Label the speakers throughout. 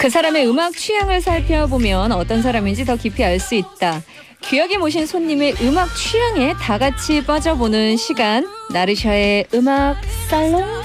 Speaker 1: 그 사람의 음악 취향을 살펴보면 어떤 사람인지 더 깊이 알 수 있다. 귀하게 모신 손님의 음악 취향에 다 같이 빠져보는 시간. 나르샤의 음악 살롱.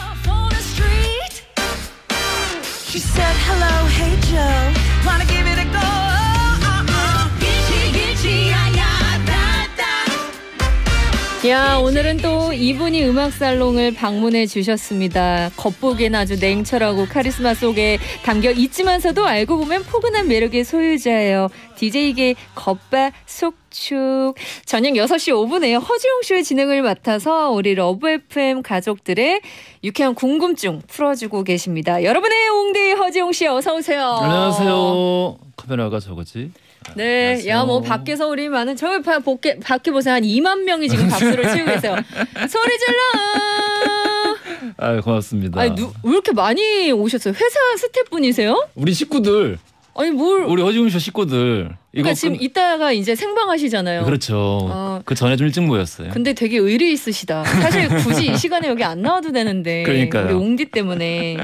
Speaker 1: 야 오늘은 또 이분이 음악 살롱을 방문해 주셨습니다. 겉보기엔 아주 냉철하고 카리스마 속에 담겨 있지만서도 알고 보면 포근한 매력의 소유자예요. DJ계 겉바속촉 저녁 6시 5분에 허지웅 쇼의 진행을 맡아서 우리 러브 FM 가족들의 유쾌한 궁금증 풀어주고 계십니다. 여러분의 웅디 허지웅 씨 어서 오세요.
Speaker 2: 안녕하세요. 카메라가 저거지?
Speaker 1: 네,
Speaker 2: 안녕하세요.
Speaker 1: 야 뭐 밖에서 우리 많은 저기 바, 밖에 밖에 보세요 한 2만 명이 지금 박수를 치고 계세요. 소리 질러.
Speaker 2: 아 고맙습니다.
Speaker 1: 아니 누, 왜 이렇게 많이 오셨어요? 회사 스태프분이세요?
Speaker 2: 우리 식구들,
Speaker 1: 아니 뭘?
Speaker 2: 우리 허지웅쇼 식구들. 이거
Speaker 1: 그러니까 지금
Speaker 2: 끝-
Speaker 1: 이따가 이제 생방하시잖아요.
Speaker 2: 그렇죠.
Speaker 1: 어.
Speaker 2: 그 전에 좀 일찍 모였어요.
Speaker 1: 근데 되게 의리 있으시다. 사실 굳이 이 시간에 여기 안 나와도 되는데
Speaker 2: 그러니까요.
Speaker 1: 우리 옹디 때문에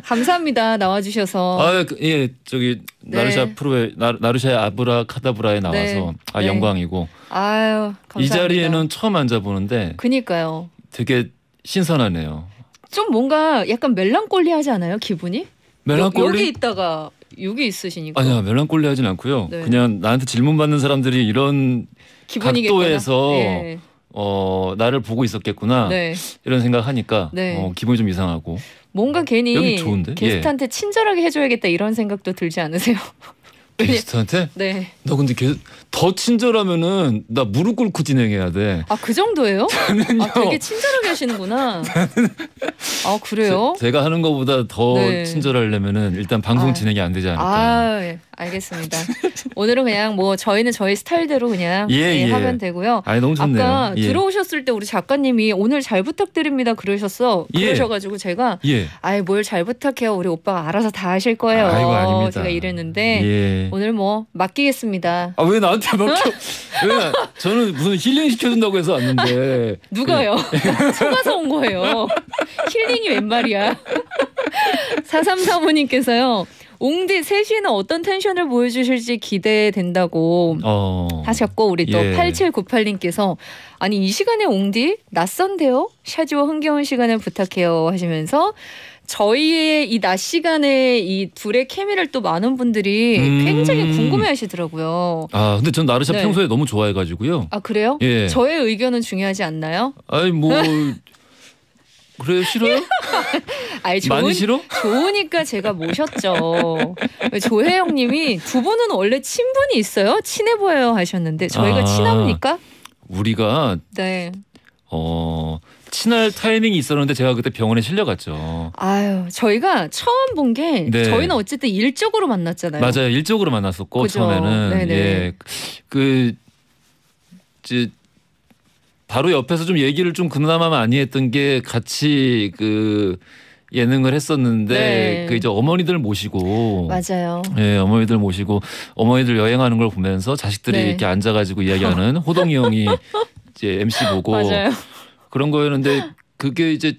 Speaker 1: 감사합니다 나와주셔서.
Speaker 2: 아, 그, 예, 저기
Speaker 1: 네.
Speaker 2: 나르샤 프로에 나, 나르 샤의 아브라 카다브라에 나와서
Speaker 1: 네.
Speaker 2: 아
Speaker 1: 네.
Speaker 2: 영광이고
Speaker 1: 아유 감사합니다.
Speaker 2: 이 자리에는 처음 앉아보는데
Speaker 1: 그니까요.
Speaker 2: 되게 신선하네요.
Speaker 1: 좀 뭔가 약간 멜랑꼴리하지 않아요 기분이?
Speaker 2: 멜랑꼴리?
Speaker 1: 여기 있다가 여기 있으시니까
Speaker 2: 아니야 멜랑꼴리하진 않고요.
Speaker 1: 네.
Speaker 2: 그냥 나한테 질문 받는 사람들이 이런
Speaker 1: 기분이겠구나.
Speaker 2: 각도에서
Speaker 1: 예.
Speaker 2: 어 나를 보고 있었겠구나
Speaker 1: 네.
Speaker 2: 이런 생각하니까
Speaker 1: 네.
Speaker 2: 어, 기분이 좀 이상하고
Speaker 1: 뭔가 괜히
Speaker 2: 여기 좋은데?
Speaker 1: 게스트한테 친절하게 해줘야겠다 이런 생각도 들지 않으세요?
Speaker 2: 게스트한테
Speaker 1: 네.
Speaker 2: 너 근데 게, 더 친절하면은 나 무릎 꿇고 진행해야 돼.
Speaker 1: 아 그 정도예요?
Speaker 2: 저는요.
Speaker 1: 아 되게 친절하게 하시는구나. 아 그래요?
Speaker 2: 제, 가 하는 것보다 더
Speaker 1: 네.
Speaker 2: 친절하려면은 일단 방송
Speaker 1: 아.
Speaker 2: 진행이 안 되지 않을까.
Speaker 1: 아 예, 알겠습니다. 오늘은 그냥 뭐 저희는 저희 스타일대로 그냥
Speaker 2: 예,
Speaker 1: 예,
Speaker 2: 예.
Speaker 1: 하면 되고요.
Speaker 2: 아니 너무 좋네요.
Speaker 1: 아까
Speaker 2: 예.
Speaker 1: 들어오셨을 때 우리 작가님이 오늘 잘 부탁드립니다 그러셨어.
Speaker 2: 예.
Speaker 1: 그러셔가지고 제가
Speaker 2: 예.
Speaker 1: 아이 뭘 잘 부탁해요 우리 오빠가 알아서 다 하실 거예요.
Speaker 2: 아이고 아닙니다.
Speaker 1: 제가 이랬는데
Speaker 2: 예.
Speaker 1: 오늘 뭐 맡기겠습니다.
Speaker 2: 아 왜 나한테 맡겨? 왜 나- 저는 무슨 힐링 시켜준다고 해서 왔는데
Speaker 1: 누가요? 속아서 온 거예요. 힐링이 웬 말이야. 4335님께서요. 옹디 셋이는 어떤 텐션을 보여주실지 기대된다고
Speaker 2: 어.
Speaker 1: 하셨고 우리 또
Speaker 2: 예.
Speaker 1: 8798님께서 아니 이 시간에 옹디 낯선데요? 샤지와 흥겨운 시간을 부탁해요 하시면서 저희의 이 낮 시간에 이 둘의 케미를 또 많은 분들이
Speaker 2: 음.
Speaker 1: 굉장히 궁금해하시더라고요.
Speaker 2: 아 근데 전 나르샤
Speaker 1: 네.
Speaker 2: 평소에 너무 좋아해가지고요.
Speaker 1: 아 그래요?
Speaker 2: 예.
Speaker 1: 저의 의견은 중요하지 않나요?
Speaker 2: 아니 뭐 그래요 싫어요?
Speaker 1: 아니 좋은,
Speaker 2: 많이 싫어?
Speaker 1: 좋으니까 제가 모셨죠. 조혜영님이 두 분은 원래 친분이 있어요? 친해 보여요 하셨는데 저희가
Speaker 2: 아.
Speaker 1: 친합니까?
Speaker 2: 우리가
Speaker 1: 네.
Speaker 2: 어 친할 타이밍이 있었는데 제가 그때 병원에 실려갔죠.
Speaker 1: 아유 저희가 처음 본게
Speaker 2: 네.
Speaker 1: 저희는 어쨌든 일적으로 만났잖아요.
Speaker 2: 맞아요. 일적으로 만났었고
Speaker 1: 그죠.
Speaker 2: 처음에는
Speaker 1: 네네.
Speaker 2: 예. 그 이제 바로 옆에서 좀 얘기를 좀 그나마 많이 했던 게 같이 그 예능을 했었는데
Speaker 1: 네.
Speaker 2: 그 이제 어머니들 모시고
Speaker 1: 맞아요.
Speaker 2: 예, 어머니들 모시고 어머니들 여행하는 걸 보면서 자식들이
Speaker 1: 네.
Speaker 2: 이렇게 앉아가지고 이야기하는 호동이 형이 이제 MC 보고
Speaker 1: 맞아요.
Speaker 2: 그런 거였는데 그게 이제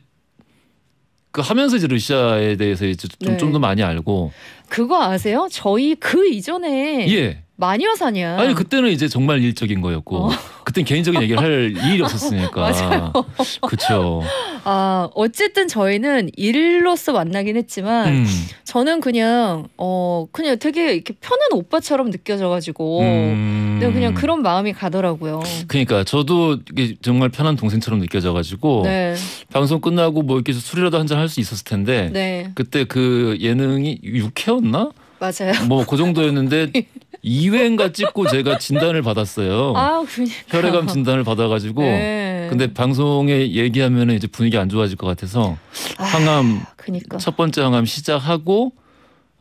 Speaker 2: 그 하면서 이제 러시아에 대해서 이제
Speaker 1: 네.
Speaker 2: 좀좀더 많이 알고
Speaker 1: 그거 아세요? 저희 그 이전에
Speaker 2: 예
Speaker 1: 마녀사냥.
Speaker 2: 아니 그때는 이제 정말 일적인 거였고
Speaker 1: 어.
Speaker 2: 그땐 개인적인 얘기를 할 일이 없었으니까
Speaker 1: 맞아요.
Speaker 2: 그렇죠.
Speaker 1: 아 어쨌든 저희는 일로서 만나긴 했지만
Speaker 2: 음,
Speaker 1: 저는 그냥 어 그냥 되게 이렇게 편한 오빠처럼 느껴져가지고
Speaker 2: 음.
Speaker 1: 네, 그냥 그런 마음이 가더라고요.
Speaker 2: 그러니까 저도 이게 정말 편한 동생처럼 느껴져가지고
Speaker 1: 네,
Speaker 2: 방송 끝나고 뭐 이렇게 술이라도 한 잔 할 수 있었을 텐데
Speaker 1: 네,
Speaker 2: 그때 그 예능이 6회였나?
Speaker 1: 맞아요.
Speaker 2: 뭐 그 정도였는데 2회인가 찍고 제가 진단을 받았어요.
Speaker 1: 아, 그러니까.
Speaker 2: 혈액암 진단을 받아가지고
Speaker 1: 네.
Speaker 2: 근데 방송에 얘기하면 이제 분위기 안 좋아질 것 같아서
Speaker 1: 아,
Speaker 2: 항암
Speaker 1: 그니까.
Speaker 2: 첫 번째 항암 시작하고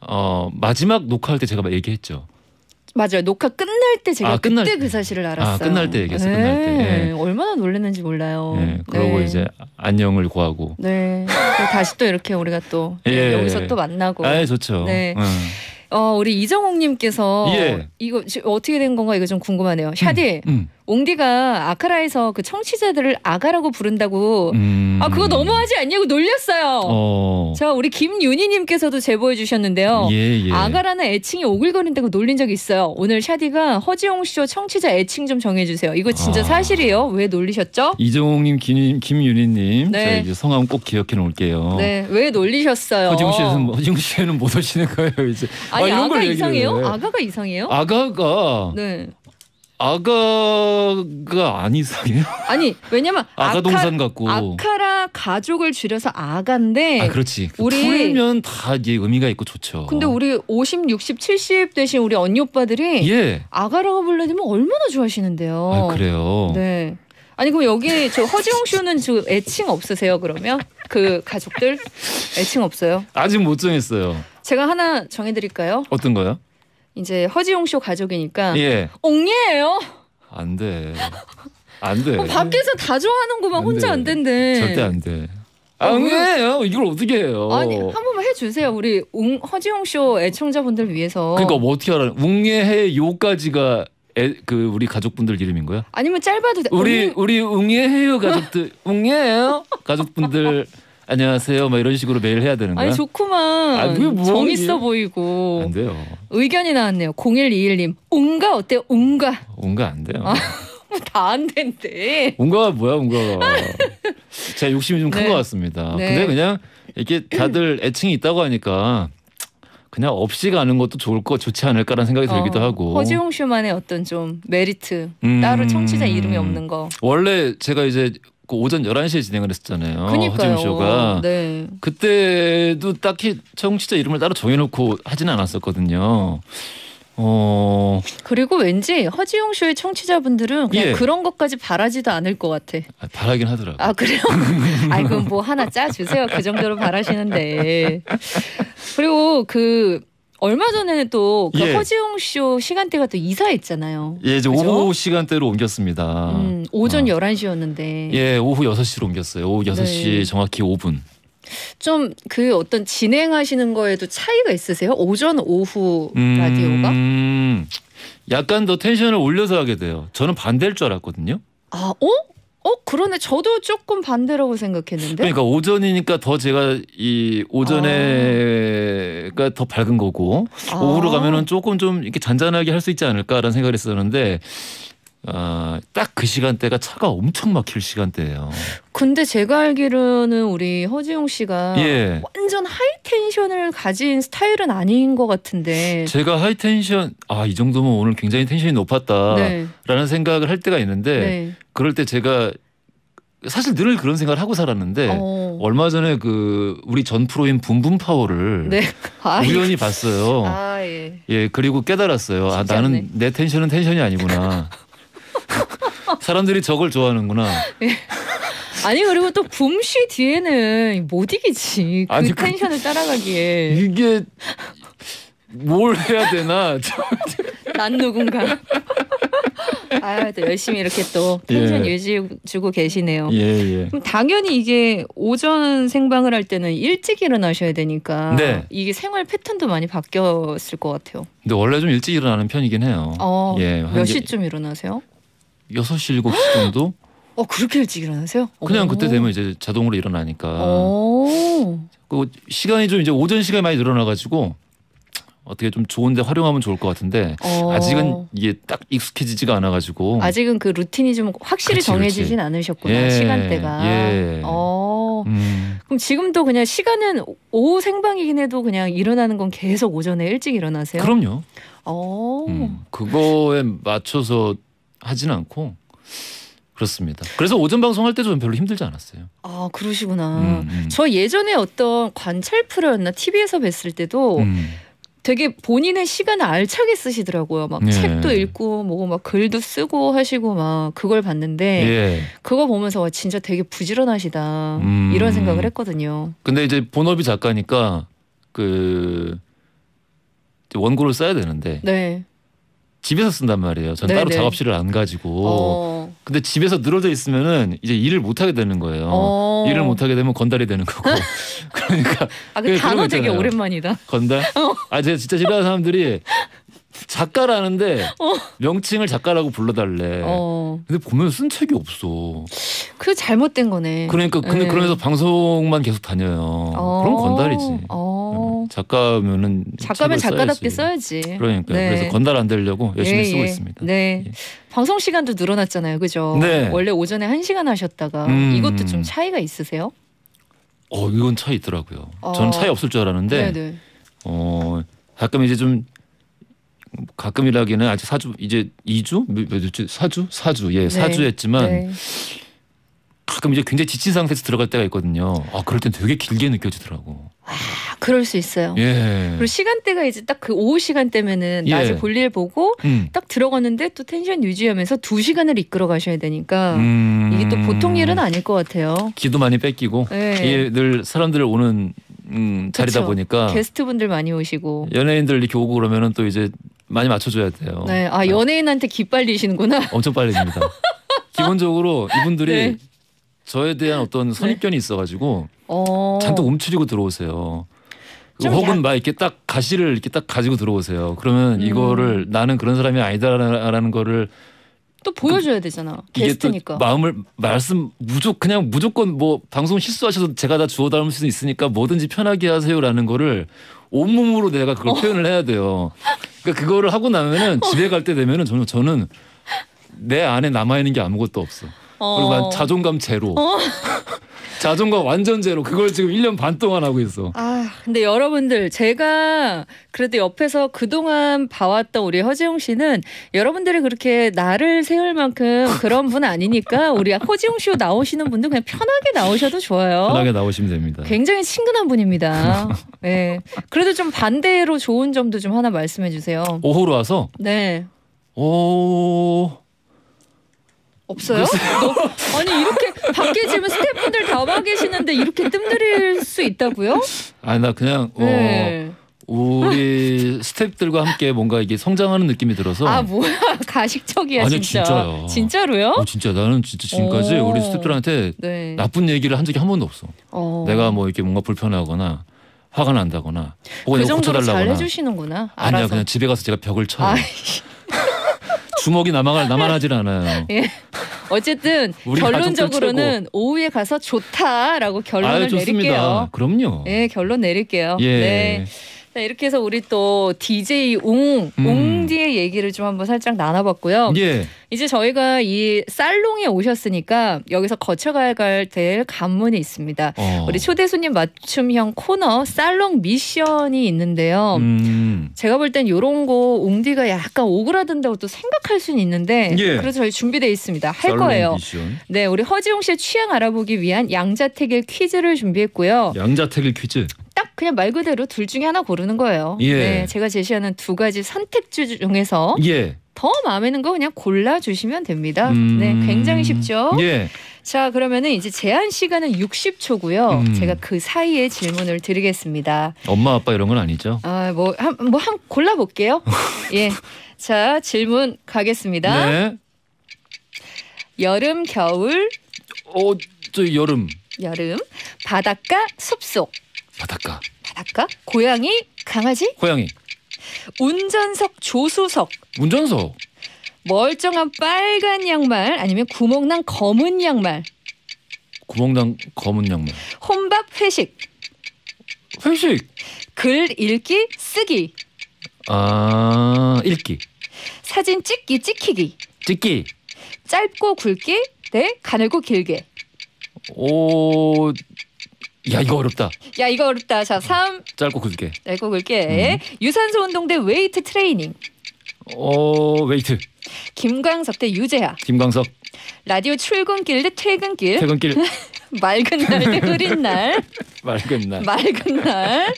Speaker 2: 어 마지막 녹화할 때 제가 막 얘기했죠.
Speaker 1: 맞아요. 녹화 끝날 때 제가
Speaker 2: 아, 끝날
Speaker 1: 그때
Speaker 2: 때.
Speaker 1: 그 사실을 알았어요.
Speaker 2: 아, 끝날 때 얘기했어요, 끝날 때.
Speaker 1: 네,
Speaker 2: 예.
Speaker 1: 얼마나 놀랐는지 몰라요.
Speaker 2: 네, 그러고
Speaker 1: 네.
Speaker 2: 이제 안녕을 구하고.
Speaker 1: 네. 다시 또 이렇게 우리가 또
Speaker 2: 예.
Speaker 1: 여기서 또 만나고.
Speaker 2: 아 좋죠.
Speaker 1: 네.
Speaker 2: 응.
Speaker 1: 어, 우리 이정옥님께서
Speaker 2: 예.
Speaker 1: 이거 어떻게 된 건가 이거 좀 궁금하네요. 샤디
Speaker 2: 음.
Speaker 1: 옹디가 아카라에서 그 청취자들을 아가라고 부른다고
Speaker 2: 음.
Speaker 1: 아 그거 너무하지 않냐고 놀렸어요.
Speaker 2: 어.
Speaker 1: 자 우리 김윤희님께서도 제보해 주셨는데요.
Speaker 2: 예, 예.
Speaker 1: 아가라는 애칭이 오글거린다고 놀린 적이 있어요. 오늘 샤디가 허지용 쇼 청취자 애칭 좀 정해주세요. 이거 진짜
Speaker 2: 아.
Speaker 1: 사실이에요? 왜 놀리셨죠?
Speaker 2: 이정욱님, 김, 김윤희님,
Speaker 1: 네.
Speaker 2: 자 이제 성함 꼭 기억해 놓을게요.
Speaker 1: 네, 왜 놀리셨어요?
Speaker 2: 허지웅 씨는 허지웅 씨는 못 오시는 거예요 이제.
Speaker 1: 아니
Speaker 2: 이런
Speaker 1: 아, 걸가
Speaker 2: 얘기를
Speaker 1: 이상해요?
Speaker 2: 해.
Speaker 1: 아가가 이상해요?
Speaker 2: 아가가
Speaker 1: 네.
Speaker 2: 아가가 안 이상해요?
Speaker 1: 아니 왜냐면
Speaker 2: 아가 동산 같고.
Speaker 1: 아카라 가족을 줄여서 아가인데
Speaker 2: 아 그렇지.
Speaker 1: 우리-
Speaker 2: 풀면 다 이게 의미가 있고 좋죠.
Speaker 1: 근데 우리 50, 60, 70 되신 우리 언니 오빠들이
Speaker 2: 예.
Speaker 1: 아가라고 불러주면 얼마나 좋아하시는데요.
Speaker 2: 아 그래요.
Speaker 1: 네. 아니 그럼 여기 저 허지용 쇼는 저 애칭 없으세요 그러면 그 가족들 애칭 없어요?
Speaker 2: 아직 못 정했어요.
Speaker 1: 제가 하나 정해드릴까요?
Speaker 2: 어떤 거요?
Speaker 1: 이제 허지용 쇼 가족이니까
Speaker 2: 예.
Speaker 1: 옹예예요.
Speaker 2: 안 돼. 안 돼.
Speaker 1: 어, 밖에서 다 좋아하는구만
Speaker 2: 안
Speaker 1: 혼자
Speaker 2: 돼.
Speaker 1: 안 된대.
Speaker 2: 절대 안 돼. 아,
Speaker 1: 어.
Speaker 2: 이걸 어떻게 해요?
Speaker 1: 아니 한 번만 해주세요 우리 웅, 허지용 쇼 애청자분들 위해서.
Speaker 2: 그러니까 뭐 어떻게 알아? 웅예해 요까지가 애, 그 우리 가족분들 이름인 거야?
Speaker 1: 아니면 짧아도 돼.
Speaker 2: 우리
Speaker 1: 옹-
Speaker 2: 우리 웅예해요 가족들 웅예해요 가족분들 안녕하세요. 막 이런 식으로 매일 해야 되는 거야?
Speaker 1: 아니 좋구만.
Speaker 2: 아, 그게 뭐
Speaker 1: 정 있어 보이고.
Speaker 2: 안 돼요.
Speaker 1: 의견이 나왔네요. 0121님. 옹가 어때요? 옹가.
Speaker 2: 웅가 안 돼요.
Speaker 1: 아. 다안 된대.
Speaker 2: 웅가가 뭐야 웅가가? 제가 욕심이 좀큰
Speaker 1: 네.
Speaker 2: 것 같습니다.
Speaker 1: 네.
Speaker 2: 근데 그냥 이렇게 다들 애칭이 있다고 하니까 그냥 없이 가는 것도 좋을 거 좋지 않을까라는 생각이 들기도
Speaker 1: 어,
Speaker 2: 하고.
Speaker 1: 허지용 쇼만의 어떤 좀 메리트.
Speaker 2: 음.
Speaker 1: 따로 청취자 이름이 없는 거.
Speaker 2: 원래 제가 이제 그 오전 11시에 진행을 했었잖아요. 허지웅 쇼가.
Speaker 1: 네.
Speaker 2: 그때도 딱히 청취자 이름을 따로 정해놓고 하지는 않았었거든요. 어,
Speaker 1: 그리고 왠지 허지용 쇼의 청취자분들은 그냥
Speaker 2: 예.
Speaker 1: 그런 것까지 바라지도 않을 것 같아.
Speaker 2: 아, 바라긴 하더라고.
Speaker 1: 아 그래요? 아이 그럼 뭐 하나 짜 주세요. 그 정도로 바라시는데. 그리고 그 얼마 전에는 또그
Speaker 2: 예.
Speaker 1: 허지용 쇼 시간대가 또 이사했잖아요.
Speaker 2: 예, 이제
Speaker 1: 그죠?
Speaker 2: 오후 시간대로 옮겼습니다.
Speaker 1: 음, 오전
Speaker 2: 어.
Speaker 1: 11시였는데
Speaker 2: 예, 오후 6시로 옮겼어요. 오후 6시
Speaker 1: 네.
Speaker 2: 정확히 5분.
Speaker 1: 좀 그 어떤 진행하시는 거에도 차이가 있으세요? 오전 오후 라디오가?
Speaker 2: 음, 약간 더 텐션을 올려서 하게 돼요. 저는 반대일 줄 알았거든요.
Speaker 1: 아, 어? 어, 그러네. 저도 조금 반대라고 생각했는데.
Speaker 2: 그러니까 오전이니까 더 제가 이 오전에가 더 밝은 거고
Speaker 1: 아.
Speaker 2: 오후로 가면은 조금 좀 이렇게 잔잔하게 할 수 있지 않을까라는 생각을 했었는데 아, 딱 그 시간대가 차가 엄청 막힐 시간대예요.
Speaker 1: 근데 제가 알기로는 우리 허지웅 씨가
Speaker 2: 예.
Speaker 1: 완전 high tension을 가진 스타일은 아닌 것 같은데.
Speaker 2: 제가 high tension 아 이 정도면 오늘 굉장히 텐션이 높았다라는
Speaker 1: 네.
Speaker 2: 생각을 할 때가 있는데
Speaker 1: 네.
Speaker 2: 그럴 때 제가 사실 늘 그런 생각을 하고 살았는데
Speaker 1: 어.
Speaker 2: 얼마 전에 그 우리 전 프로인 붐붐 파워를
Speaker 1: 네. 아,
Speaker 2: 우연히 봤어요.
Speaker 1: 아, 예.
Speaker 2: 예 그리고 깨달았어요. 아 나는
Speaker 1: 않네.
Speaker 2: 내 텐션은 텐션이 아니구나. 사람들이 저걸 좋아하는구나.
Speaker 1: 아니 그리고 또 붐씨 뒤에는 못 이기지. 그
Speaker 2: 아니, 그-
Speaker 1: 텐션을 따라가기에.
Speaker 2: 이게 뭘 해야 되나?
Speaker 1: 난 누군가. 아, 또 열심히 이렇게 또 텐션
Speaker 2: 예.
Speaker 1: 유지해주고 계시네요.
Speaker 2: 예 예.
Speaker 1: 그럼 당연히 이게 오전 생방을 할 때는 일찍 일어나셔야 되니까
Speaker 2: 네.
Speaker 1: 이게 생활 패턴도 많이 바뀌었을 것 같아요.
Speaker 2: 근데 원래 좀 일찍 일어나는 편이긴 해요.
Speaker 1: 어,
Speaker 2: 예, 몇한
Speaker 1: 시쯤 일어나세요?
Speaker 2: 6시 7시 정도?
Speaker 1: 어 그렇게 일찍 일어나세요?
Speaker 2: 그냥
Speaker 1: 오.
Speaker 2: 그때 되면 이제 자동으로 일어나니까.
Speaker 1: 오.
Speaker 2: 그 시간이 좀 이제 오전 시간이 많이 늘어나 가지고 어떻게 좀 좋은데 활용하면 좋을 것 같은데
Speaker 1: 어.
Speaker 2: 아직은 이게 딱 익숙해지지가 않아 가지고
Speaker 1: 아직은 그 루틴이 좀 확실히
Speaker 2: 그치,
Speaker 1: 정해지진
Speaker 2: 그치.
Speaker 1: 않으셨구나
Speaker 2: 예,
Speaker 1: 시간대가.
Speaker 2: 예.
Speaker 1: 어.
Speaker 2: 음,
Speaker 1: 그럼 지금도 그냥 시간은 오후 생방이긴 해도 그냥 일어나는 건 계속 오전에 일찍 일어나세요?
Speaker 2: 그럼요.
Speaker 1: 어.
Speaker 2: 음, 그거에 맞춰서 하진 않고 그렇습니다. 그래서 오전 방송할 때도 좀 별로 힘들지 않았어요.
Speaker 1: 아 그러시구나.
Speaker 2: 음, 음.
Speaker 1: 저 예전에 어떤 관찰 프로였나 TV에서 뵀을 때도
Speaker 2: 음.
Speaker 1: 되게 본인의 시간을 알차게 쓰시더라고요. 막
Speaker 2: 예.
Speaker 1: 책도 읽고 뭐고 막 글도 쓰고 하시고 막 그걸 봤는데
Speaker 2: 예.
Speaker 1: 그거 보면서 와, 진짜 되게 부지런하시다
Speaker 2: 음.
Speaker 1: 이런 생각을 했거든요.
Speaker 2: 근데 이제 본업이 작가니까 그 원고를 써야 되는데
Speaker 1: 네.
Speaker 2: 집에서 쓴단 말이에요. 전
Speaker 1: 네,
Speaker 2: 따로
Speaker 1: 네.
Speaker 2: 작업실을 안 가지고.
Speaker 1: 어.
Speaker 2: 근데 집에서 늘어져 있으면은 이제 일을 못 하게 되는 거예요.
Speaker 1: 어.
Speaker 2: 일을 못 하게 되면 건달이 되는 거고. 그러니까
Speaker 1: 아, 그 단어
Speaker 2: 거
Speaker 1: 되게. 오랜만이다.
Speaker 2: 건달.
Speaker 1: 어.
Speaker 2: 아 제가 진짜 싫어하는 사람들이 작가라는데 명칭을 작가라고 불러달래.
Speaker 1: 어,
Speaker 2: 근데 보면 쓴 책이 없어.
Speaker 1: 그 잘못된 거네.
Speaker 2: 그러니까 근데
Speaker 1: 네.
Speaker 2: 그러면서 방송만 계속 다녀요.
Speaker 1: 어.
Speaker 2: 그럼 건달이지.
Speaker 1: 어.
Speaker 2: 작가면은
Speaker 1: 작가면 작가답게
Speaker 2: 써야지. 그러니까
Speaker 1: 네.
Speaker 2: 그래서 건달 안 되려고 열심히
Speaker 1: 예,
Speaker 2: 쓰고
Speaker 1: 예.
Speaker 2: 있습니다.
Speaker 1: 네.
Speaker 2: 예.
Speaker 1: 방송 시간도 늘어났잖아요. 그죠?
Speaker 2: 네.
Speaker 1: 원래 오전에 한시간 하셨다가
Speaker 2: 음.
Speaker 1: 이것도 좀 차이가 있으세요?
Speaker 2: 어 이건 차이 있더라고요.
Speaker 1: 어.
Speaker 2: 저는 차이 없을 줄 알았는데
Speaker 1: 네.
Speaker 2: 어 가끔 이제 좀 가끔이라기는 아직 사주 이제 2주 몇, 몇 주지? 4주 4주 예 4주 했지만
Speaker 1: 네.
Speaker 2: 가끔 이제 굉장히 지친 상태에서 들어갈 때가 있거든요. 아 그럴 땐 되게 길게 느껴지더라고.
Speaker 1: 아, 그럴 수 있어요.
Speaker 2: 예.
Speaker 1: 그리고 시간대가 이제 딱 그 오후 시간대면은
Speaker 2: 예.
Speaker 1: 낮에 볼일 보고
Speaker 2: 음.
Speaker 1: 딱 들어갔는데 또 텐션 유지하면서 두 시간을 이끌어 가셔야 되니까
Speaker 2: 음.
Speaker 1: 이게 또 보통 일은 아닐 것 같아요.
Speaker 2: 기도 많이 뺏기고
Speaker 1: 네.
Speaker 2: 이게 늘 사람들 오는 음, 자리다
Speaker 1: 그쵸.
Speaker 2: 보니까
Speaker 1: 게스트분들 많이 오시고.
Speaker 2: 연예인들 이렇게 오고 그러면은 또 이제 많이 맞춰줘야 돼요.
Speaker 1: 네. 아, 연예인한테 기빨리시는구나.
Speaker 2: 엄청 빨리집니다. 기본적으로 이분들이
Speaker 1: 네.
Speaker 2: 저에 대한 어떤 선입견이 있어가지고
Speaker 1: 어.
Speaker 2: 잔뜩 움츠리고 들어오세요.
Speaker 1: 좀
Speaker 2: 혹은
Speaker 1: 약-
Speaker 2: 막 이렇게 딱 가시를 이렇게 딱 가지고 들어오세요. 그러면
Speaker 1: 음.
Speaker 2: 이거를 나는 그런 사람이 아니다라는 거를
Speaker 1: 또 보여줘야 되잖아.
Speaker 2: 이게
Speaker 1: 게스트니까.
Speaker 2: 또 마음을 말씀 무조 그냥 무조건 뭐 방송 실수하셔도 제가 다 주워 담을 수 있으니까 뭐든지 편하게 하세요라는 거를 온몸으로 내가
Speaker 1: 어.
Speaker 2: 그걸 표현을 해야 돼요. 그러니까 그거를 하고 나면은 집에 갈 때 되면은 저는 저는 내 안에 남아 있는 게 아무것도 없어. 그리고 난 자존감 제로. 자존감 완전 제로. 그걸 지금 1년 반 동안 하고 있어.
Speaker 1: 아, 근데 여러분들 제가 그래도 옆에서 그동안 봐왔던 우리 허지용 씨는 여러분들이 그렇게 나를 세울 만큼 그런 분 아니니까 우리 허지용 쇼 나오시는 분들 그냥 편하게 나오셔도 좋아요.
Speaker 2: 편하게 나오시면 됩니다.
Speaker 1: 굉장히 친근한 분입니다. 네. 그래도 좀 반대로 좋은 점도 좀 하나 말씀해 주세요.
Speaker 2: 오후로 와서
Speaker 1: 네.
Speaker 2: 오
Speaker 1: 없어요? 너- 아니 이렇게 밖에 지금 스태프분들 다와 계시는데 이렇게 뜸들일 수 있다고요?
Speaker 2: 아니 나 그냥 어,
Speaker 1: 네.
Speaker 2: 우리 스태프들과 함께 뭔가 이게 성장하는 느낌이 들어서
Speaker 1: 아 뭐야 가식적이야
Speaker 2: 아니,
Speaker 1: 진짜.
Speaker 2: 진짜요.
Speaker 1: 진짜로요?
Speaker 2: 어, 진짜 나는 진짜 지금까지
Speaker 1: 오.
Speaker 2: 우리 스태프들한테
Speaker 1: 네.
Speaker 2: 나쁜 얘기를 한 적이 한 번도 없어.
Speaker 1: 어.
Speaker 2: 내가 뭐 이렇게 뭔가 불편하거나 화가 난다거나 혹은
Speaker 1: 그 정도로 잘 해주시는구나.
Speaker 2: 아니야
Speaker 1: 알아서.
Speaker 2: 그냥 집에 가서 제가 벽을 쳐요.
Speaker 1: 아,
Speaker 2: 주먹이 남아갈 남아나질 않아요.
Speaker 1: 예. 어쨌든
Speaker 2: 우리
Speaker 1: 결론적으로는 오후에 가서 좋다라고 결론을
Speaker 2: 아유.
Speaker 1: 내릴게요.
Speaker 2: 그럼요.
Speaker 1: 네, 결론 내릴게요.
Speaker 2: 예.
Speaker 1: 네. 자, 이렇게 해서 우리 또 DJ 웅,
Speaker 2: 음.
Speaker 1: 웅디의 얘기를 좀 한번 살짝 나눠봤고요.
Speaker 2: 예.
Speaker 1: 이제 저희가 이 살롱에 오셨으니까 여기서 거쳐가야 될 관문이 있습니다.
Speaker 2: 어.
Speaker 1: 우리 초대 손님 맞춤형 코너 살롱 미션이 있는데요.
Speaker 2: 음.
Speaker 1: 제가 볼땐 요런 거 웅디가 약간 오그라든다고 또 생각할 수는 있는데
Speaker 2: 예.
Speaker 1: 그래서 저희 준비돼 있습니다. 할 거예요.
Speaker 2: 미션.
Speaker 1: 네, 우리 허지용 씨의 취향 알아보기 위한 양자택일 퀴즈를 준비했고요.
Speaker 2: 양자택일 퀴즈.
Speaker 1: 딱 그냥 말 그대로 둘 중에 하나 고르는 거예요.
Speaker 2: 예.
Speaker 1: 네, 제가 제시하는 두 가지 선택지 중에서
Speaker 2: 예.
Speaker 1: 더 마음에 드는 거 그냥 골라 주시면 됩니다.
Speaker 2: 음.
Speaker 1: 네, 굉장히 쉽죠.
Speaker 2: 예.
Speaker 1: 자, 그러면은 이제 제한 시간은 60초고요.
Speaker 2: 음.
Speaker 1: 제가 그 사이에 질문을 드리겠습니다.
Speaker 2: 엄마 아빠 이런 건 아니죠?
Speaker 1: 아, 뭐한뭐한 골라 볼게요. 예. 자, 질문 가겠습니다.
Speaker 2: 네.
Speaker 1: 여름, 겨울,
Speaker 2: 어, 저 여름
Speaker 1: 여름, 바닷가, 숲속.
Speaker 2: 바닷가.
Speaker 1: 바닷가, 고양이, 강아지,
Speaker 2: 고양이.
Speaker 1: 운전석, 조수석,
Speaker 2: 운전석.
Speaker 1: 멀쩡한 빨간 양말 아니면 구멍난 검은 양말,
Speaker 2: 구멍난 검은 양말.
Speaker 1: 혼밥, 회식,
Speaker 2: 회식.
Speaker 1: 글 읽기, 쓰기,
Speaker 2: 아, 읽기.
Speaker 1: 사진 찍기, 찍히기,
Speaker 2: 찍기.
Speaker 1: 짧고 굵기, 네, 가늘고 길게.
Speaker 2: 오. 야, 이거 어렵다.
Speaker 1: 야, 이거 어렵다. 자, 3,
Speaker 2: 짧고 굵게.
Speaker 1: 짧고 굵게. 유산소 운동 대 웨이트 트레이닝.
Speaker 2: 어, 웨이트.
Speaker 1: 김광석 대 유재하.
Speaker 2: 김광석.
Speaker 1: 라디오 출근길 대 퇴근길.
Speaker 2: 퇴근길.
Speaker 1: 맑은 날 대 흐린 날.
Speaker 2: 맑은 날.
Speaker 1: 맑은 날.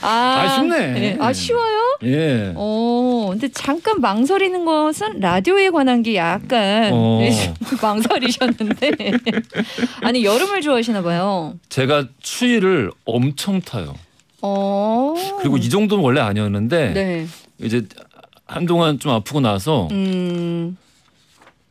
Speaker 1: 아,
Speaker 2: 아, 쉽네.
Speaker 1: 아, 쉬워요?
Speaker 2: 예.
Speaker 1: 어, 근데 잠깐 망설이는 것은 라디오에 관한 게 약간
Speaker 2: 어.
Speaker 1: 네, 망설이셨는데. 아니, 여름을 좋아하시나 봐요.
Speaker 2: 제가 추위를 엄청 타요.
Speaker 1: 어.
Speaker 2: 그리고 이 정도는 원래 아니었는데
Speaker 1: 네.
Speaker 2: 이제 한동안 좀 아프고 나서
Speaker 1: 음.